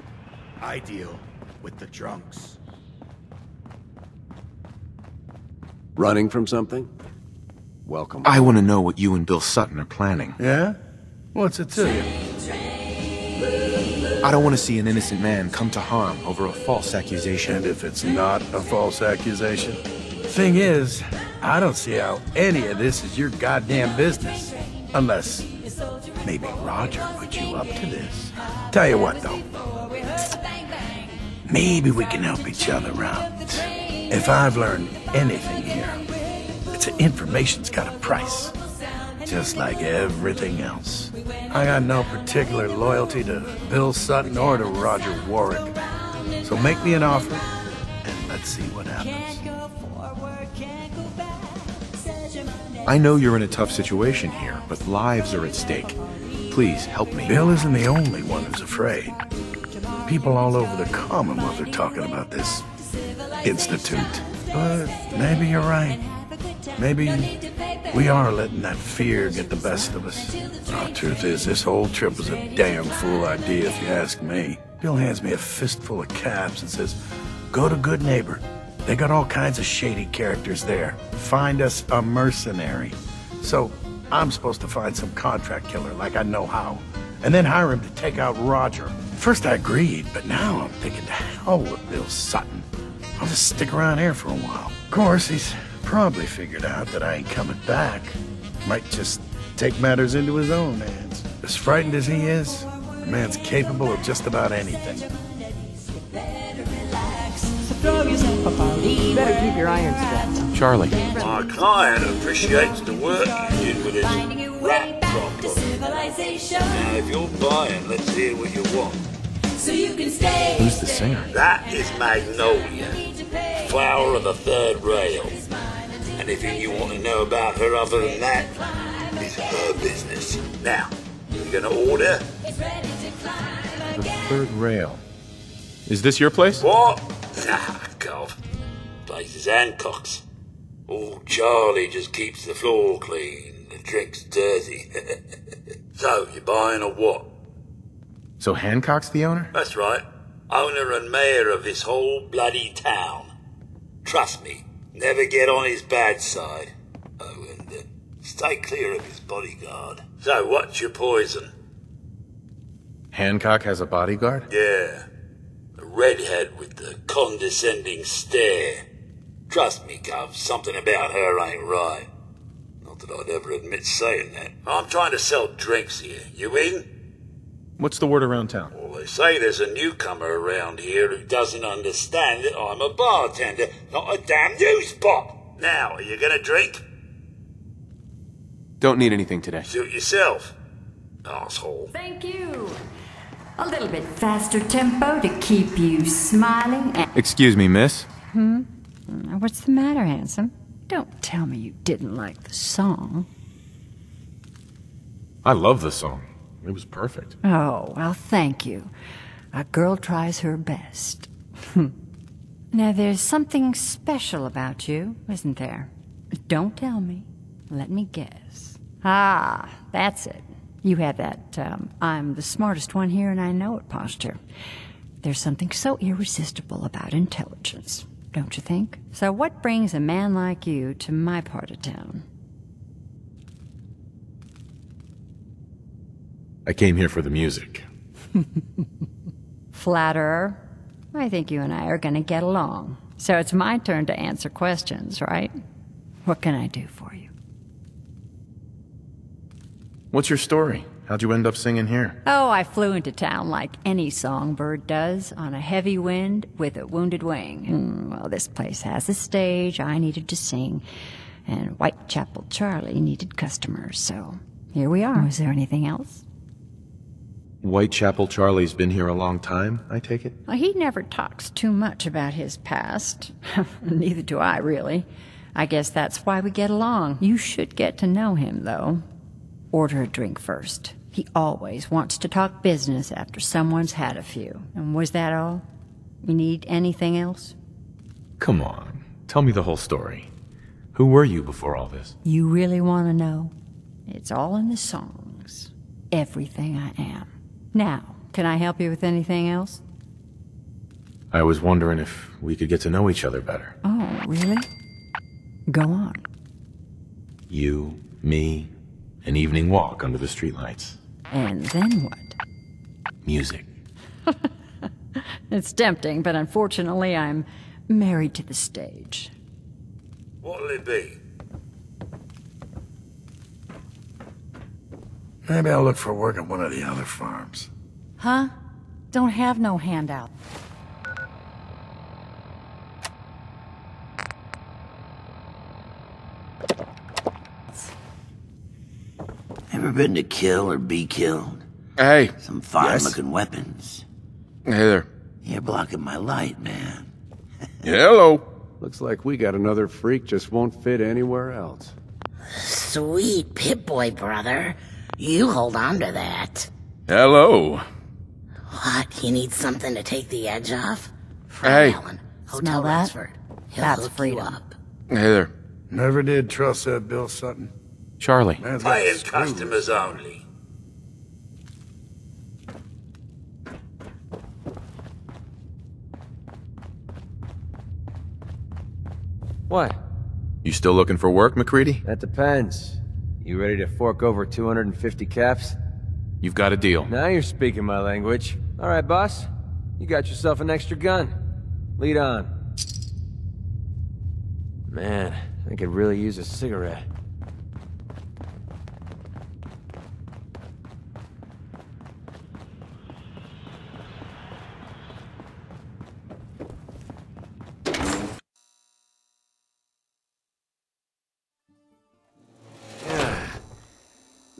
I deal with the drunks. Running from something? Welcome. I want to know what you and Bill Sutton are planning. Yeah? What's it to you? I don't want to see an innocent man come to harm over a false accusation. And if it's not a false accusation? Thing is, I don't see how any of this is your goddamn business. Unless maybe Roger put you up to this. Tell you what, though. Maybe we can help each other out. If I've learned anything here, it's that information's got a price. Just like everything else. I got no particular loyalty to Bill Sutton or to Roger Warwick. So make me an offer, and let's see what happens. I know you're in a tough situation here, but lives are at stake. Please help me. Bill isn't the only one who's afraid. People all over the Commonwealth are talking about this institute. But maybe you're right. Maybe we are letting that fear get the best of us. Oh, truth is, this whole trip was a damn fool idea, if you ask me. Bill hands me a fistful of caps and says, Go to Goodneighbor. They got all kinds of shady characters there. Find us a mercenary. So I'm supposed to find some contract killer like I know how, and then hire him to take out Roger. First I agreed, but now I'm thinking to hell with Bill Sutton. I'll just stick around here for a while. Of course, he's probably figured out that I ain't coming back. Might just take matters into his own hands. As frightened as he is, the man's capable of just about anything. You better keep your irons strapped. Charlie. My client appreciates the work you did with his rap problem. Now, if you're buying, let's hear what you want. So you can stay. Who's the singer? That is Magnolia, flower of the third rail. Anything you want to know about her other than that is her business. Now, you're gonna order? The third rail. Is this your place? What? Ah, God. Place is Hancock's. Old Charlie just keeps the floor clean, the drinks dirty. so, you buying or what? So Hancock's the owner? That's right. Owner and mayor of this whole bloody town. Trust me, never get on his bad side. Oh, and uh, stay clear of his bodyguard. So, what's your poison? Hancock has a bodyguard? Yeah. The redhead with the condescending stare. Trust me, Gov, something about her ain't right. Not that I'd ever admit saying that. I'm trying to sell drinks here. You in? What's the word around town? Well, they say there's a newcomer around here who doesn't understand that I'm a bartender, not a damn news spot. Now, are you gonna drink? Don't need anything today. Suit yourself. Asshole. Thank you. A little bit faster tempo to keep you smiling and... Excuse me, miss. Hmm? What's the matter, handsome? Don't tell me you didn't like the song. I love the song. It was perfect. Oh, well, thank you. A girl tries her best. now, there's something special about you, isn't there? Don't tell me. Let me guess. Ah, that's it. You have that, um, I'm the smartest one here and I know it posture. There's something so irresistible about intelligence, don't you think? So what brings a man like you to my part of town? I came here for the music. Flatterer. I think you and I are gonna get along. So it's my turn to answer questions, right? What can I do for you? What's your story? How'd you end up singing here? Oh, I flew into town like any songbird does, on a heavy wind with a wounded wing. Hmm, well, this place has a stage, I needed to sing, and Whitechapel Charlie needed customers, so here we are. Was there anything else? Whitechapel Charlie's been here a long time, I take it? Well, he never talks too much about his past. Neither do I, really. I guess that's why we get along. You should get to know him, though. Order a drink first. He always wants to talk business after someone's had a few. And was that all? You need anything else? Come on, tell me the whole story. Who were you before all this? You really want to know? It's all in the songs. Everything I am. Now, can I help you with anything else? I was wondering if we could get to know each other better. Oh, really? Go on. You, me, an evening walk under the streetlights. And then what? Music. It's tempting, but unfortunately, I'm married to the stage. What'll it be? Maybe I'll look for work at one of the other farms. Huh? Don't have no handout. Ever been to kill or be killed? Hey. Some fine-looking weapons. Hey there. You're blocking my light, man. Hello. Looks like we got another freak just won't fit anywhere else. Sweet Pip-Boy, brother. You hold on to that. Hello. What, you need something to take the edge off? Hey. Hotel Smell that? Rexford. He'll That's hook you freedom. up. Hey there. Never did trust that Bill Sutton. Charlie. Man's Paying customers only. What? You still looking for work, MacCready? That depends. You ready to fork over 250 caps? You've got a deal. Now you're speaking my language. All right, boss. You got yourself an extra gun. Lead on. Man, I could really use a cigarette.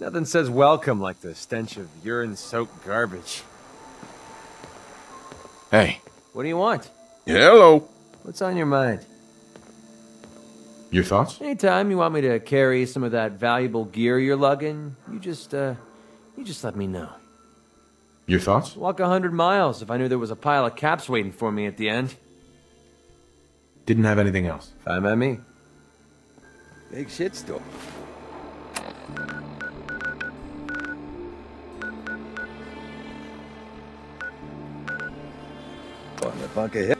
Nothing says welcome like the stench of urine-soaked garbage. Hey. What do you want? Hello. What's on your mind? Your thoughts? Anytime you want me to carry some of that valuable gear you're lugging, you just, uh, you just let me know. Your thoughts? Walk a hundred miles if I knew there was a pile of caps waiting for me at the end. Didn't have anything else. Fine by me. Big shit ahead.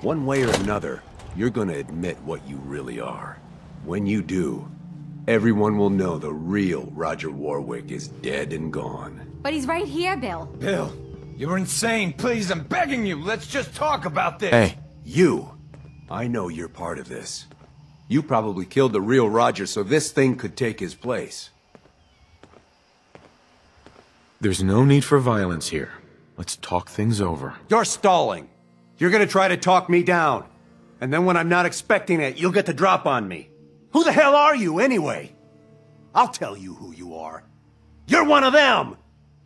One way or another, you're gonna admit what you really are. When you do, everyone will know the real Roger Warwick is dead and gone. But he's right here, Bill. Bill, you're insane. Please, I'm begging you. Let's just talk about this. Hey. You! I know you're part of this. You probably killed the real Roger so this thing could take his place. There's no need for violence here. Let's talk things over. You're stalling. You're gonna try to talk me down. And then when I'm not expecting it, you'll get the drop on me. Who the hell are you, anyway? I'll tell you who you are. You're one of them!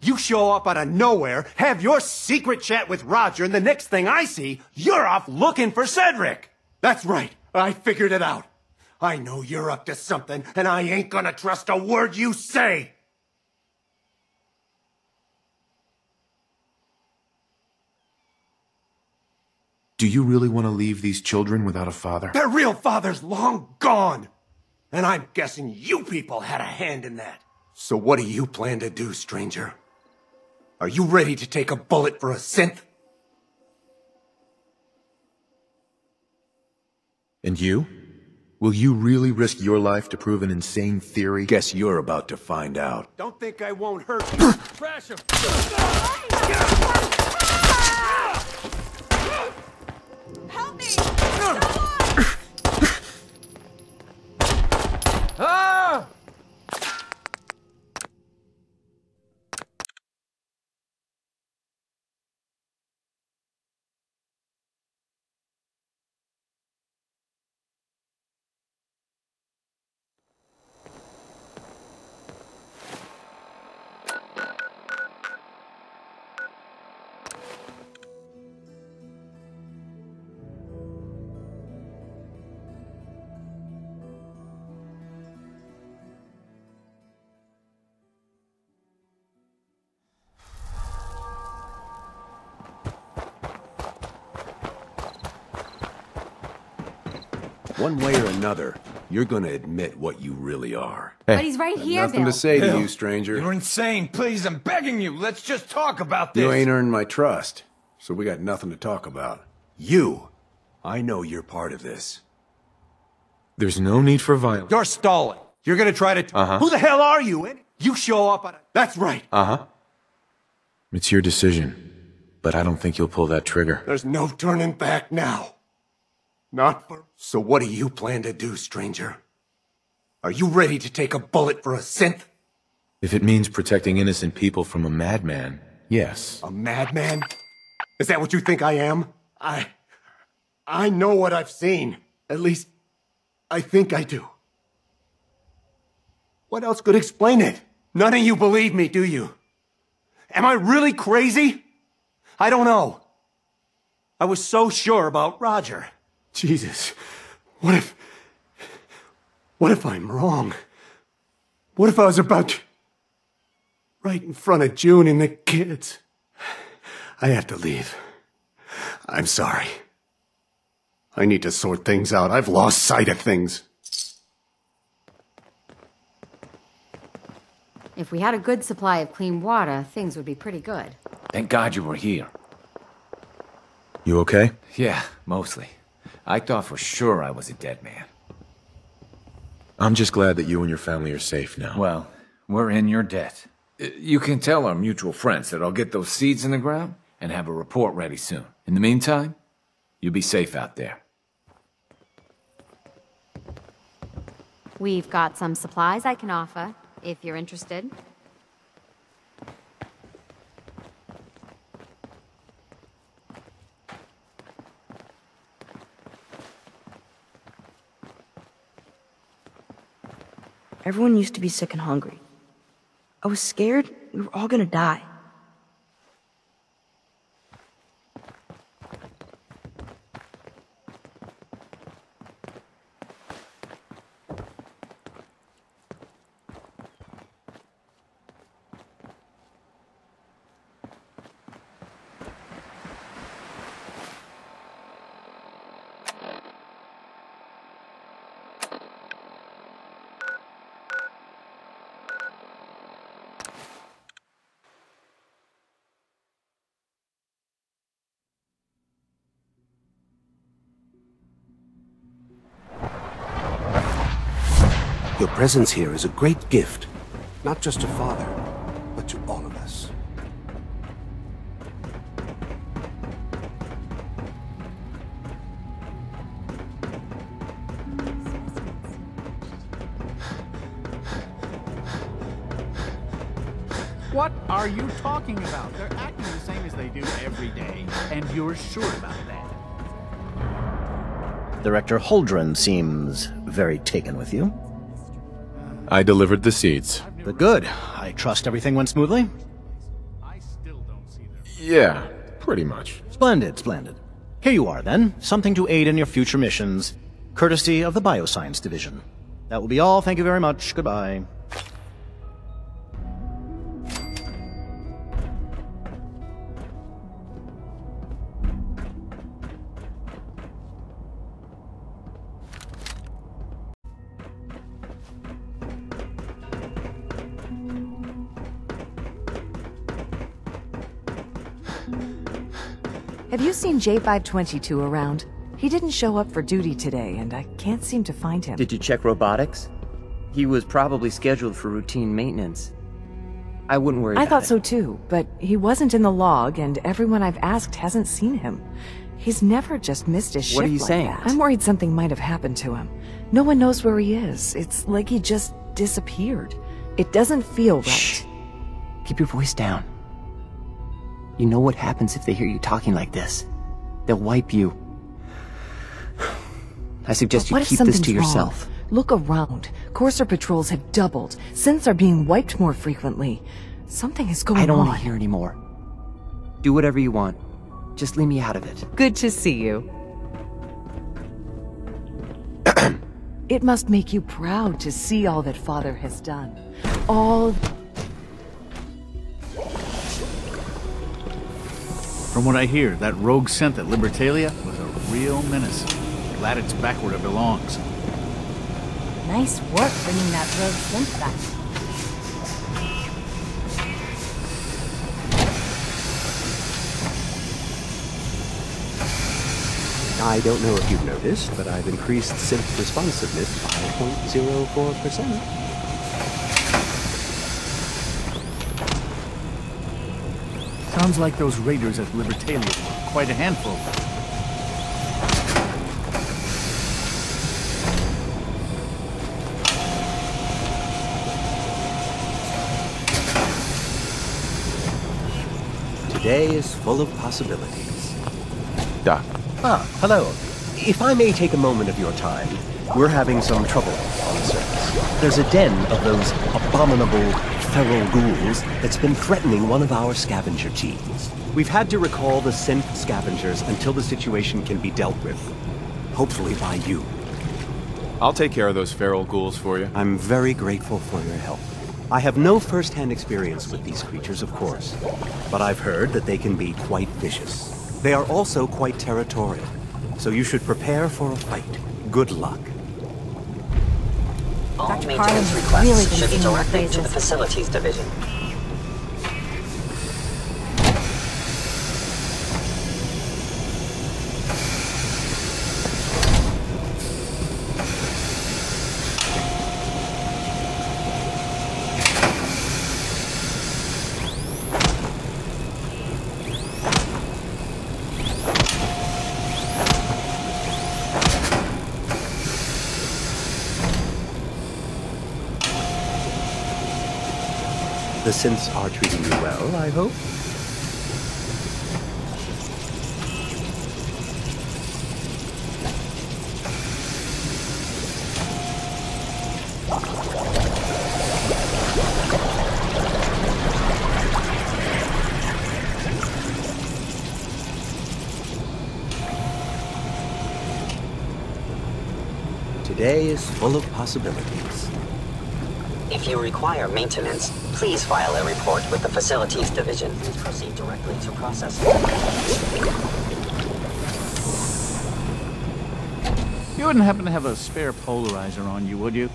You show up out of nowhere, have your secret chat with Roger, and the next thing I see, you're off looking for Cedric! That's right, I figured it out. I know you're up to something, and I ain't gonna trust a word you say! Do you really want to leave these children without a father? Their real father's long gone! And I'm guessing you people had a hand in that. So what do you plan to do, stranger? Are you ready to take a bullet for a synth? And you? Will you really risk your life to prove an insane theory? Guess you're about to find out. Don't think I won't hurt you. Crash him! Ah! One way or another, you're gonna admit what you really are. But he's right here, Nothing Bill. to say to you, stranger. You're insane. Please, I'm begging you. Let's just talk about this. You ain't earned my trust, so we got nothing to talk about. You! I know you're part of this. There's no need for violence. You're stalling. You're gonna try to... Uh-huh. Who the hell are you? And you show up out of... That's right. Uh-huh. It's your decision, but I don't think you'll pull that trigger. There's no turning back now. Not for... So what do you plan to do, stranger? Are you ready to take a bullet for a synth? If it means protecting innocent people from a madman, yes. A madman? Is that what you think I am? I... I know what I've seen. At least, I think I do. What else could explain it? None of you believe me, do you? Am I really crazy? I don't know. I was so sure about Roger. Jesus. What if... What if I'm wrong? What if I was about to... Right in front of June and the kids? I have to leave. I'm sorry. I need to sort things out. I've lost sight of things. If we had a good supply of clean water, things would be pretty good. Thank God you were here. You okay? Yeah, mostly. I thought for sure I was a dead man. I'm just glad that you and your family are safe now. Well, we're in your debt. Uh, You can tell our mutual friends that I'll get those seeds in the ground and have a report ready soon. In the meantime, you'll be safe out there. We've got some supplies I can offer, if you're interested. Everyone used to be sick and hungry. I was scared we were all gonna die. Presence here is a great gift, not just to Father, but to all of us. What are you talking about? They're acting the same as they do every day, and you're sure about that. Director Holdren seems very taken with you. I delivered the seeds. The good. I trust everything went smoothly? Yeah, pretty much. Splendid, splendid. Here you are, then. Something to aid in your future missions. Courtesy of the Bioscience Division. That will be all. Thank you very much. Goodbye. Seen J522 around? He didn't show up for duty today, and I can't seem to find him. Did you check robotics? He was probably scheduled for routine maintenance. I wouldn't worry I thought it. so too, but he wasn't in the log, and everyone I've asked hasn't seen him. He's never just missed his What are shift you like saying? that. I'm worried something might have happened to him. No one knows where he is. It's like he just disappeared. It doesn't feel right. Keep your voice down. You know what happens if they hear you talking like this. They'll wipe you. I suggest you keep this to something's wrong? yourself. Look around. Courser patrols have doubled. Synths are being wiped more frequently. Something is going on. I don't on. want to hear anymore. Do whatever you want. Just leave me out of it. Good to see you. it must make you proud to see all that Father has done. All From what I hear, that rogue synth at Libertalia was a real menace. Glad it's back where it belongs. Nice work bringing that rogue synth back. I don't know if you've noticed, but I've increased synth responsiveness by 0.04%. Sounds like those raiders at Libertalia were quite a handful. Today is full of possibilities. Doc. Ah, hello. If I may take a moment of your time, we're having some trouble on the surface. There's a den of those abominable feral ghouls that's been threatening one of our scavenger teams. We've had to recall the synth scavengers until the situation can be dealt with. Hopefully by you. I'll take care of those feral ghouls for you. I'm very grateful for your help. I have no first-hand experience with these creatures, of course, but I've heard that they can be quite vicious. They are also quite territorial, so you should prepare for a fight. Good luck. All Dr. maintenance Carlin's requests really should be directed to the facilities division. The synths are treating you well, I hope? Today is full of possibilities. If you require maintenance, please file a report with the facilities division and proceed directly to processing. You wouldn't happen to have a spare polarizer on you, would you?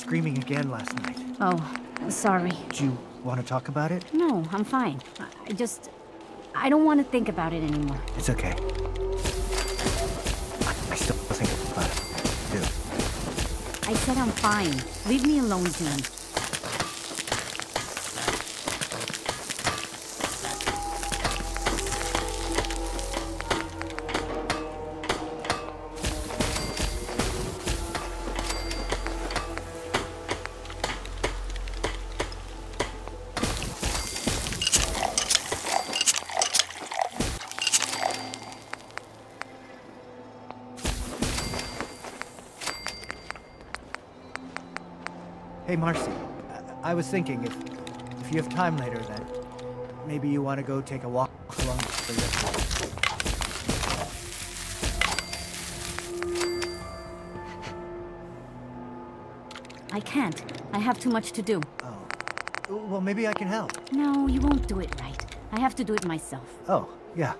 Screaming again last night. Oh, sorry. Do you want to talk about it? No, I'm fine. I- just. I don't want to think about it anymore. It's okay. I, still think about it. I do. I said I'm fine. Leave me alone, Dean. I, was thinking if if you have time later, then maybe you want to go take a walk along the river. I can't. I have too much to do. Oh. Well, maybe I can help. No, you won't do it right. I have to do it myself. Oh, yeah.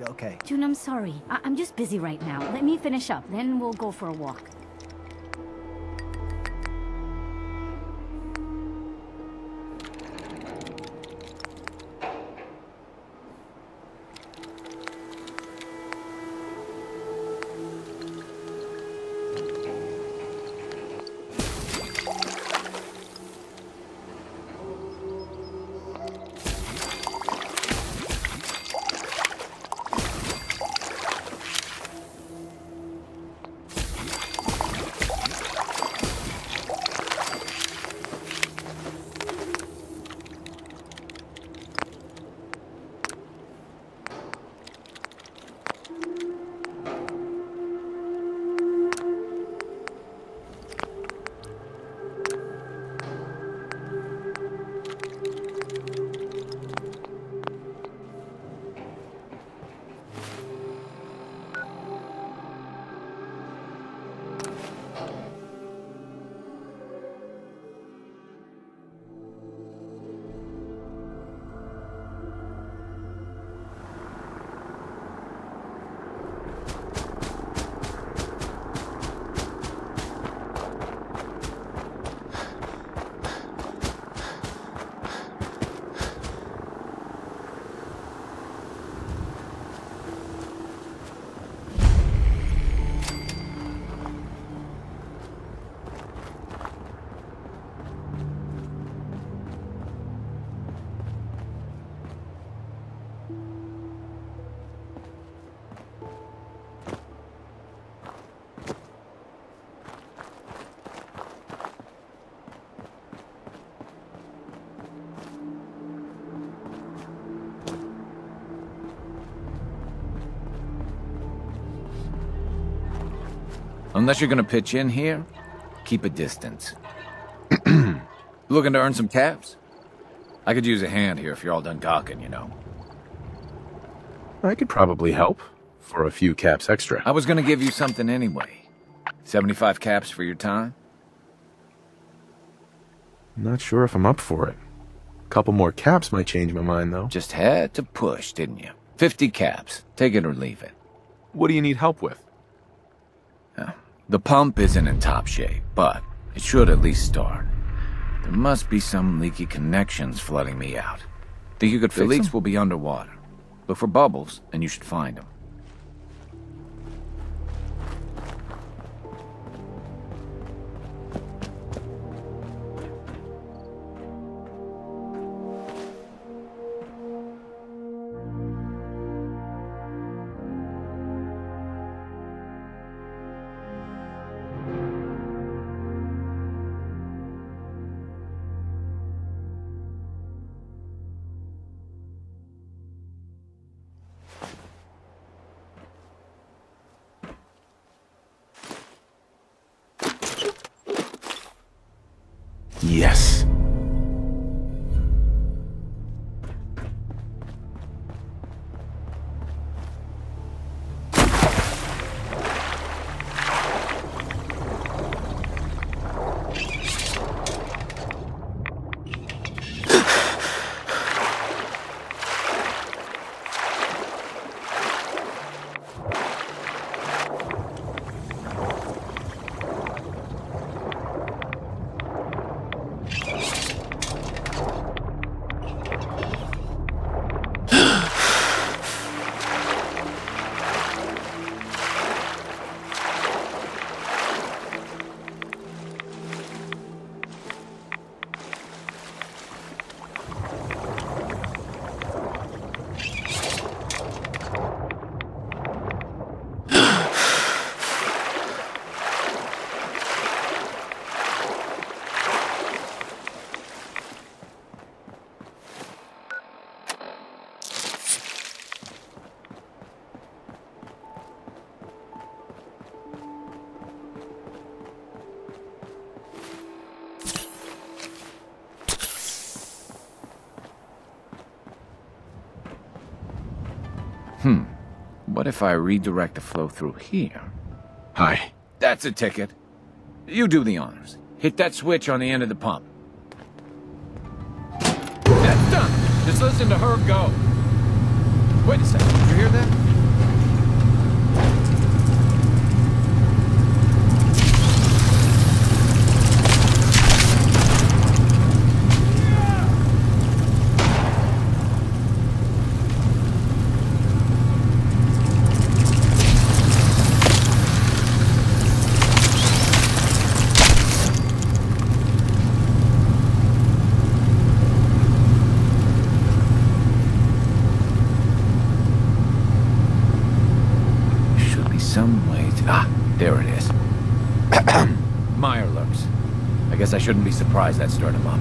Okay. June, I'm sorry. I- I'm just busy right now. Let me finish up, then we'll go for a walk. Unless you're gonna pitch in here, keep a distance. Looking to earn some caps? I could use a hand here if you're all done gawking, you know. I could probably help for a few caps extra. I was gonna give you something anyway. 75 caps for your time? Not sure if I'm up for it. A couple more caps might change my mind, though. Just had to push, didn't you? 50 caps. Take it or leave it. What do you need help with? The pump isn't in top shape, but it should at least start. There must be some leaky connections flooding me out. Think you could fix The leaks will be underwater. Look for bubbles, and you should find them. If I redirect the flow through here? Hi. That's a ticket. You do the honors. Hit that switch on the end of the pump. That's done. Just listen to her go. Wait a second. Did you hear that? Should be some way to... Ah, there it is. Mirelurks. I guess I shouldn't be surprised that stirred him up.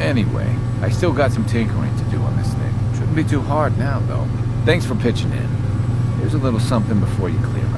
Anyway, I still got some tinkering to do on this thing. Shouldn't be too hard now, though. Thanks for pitching in. Here's a little something before you clear.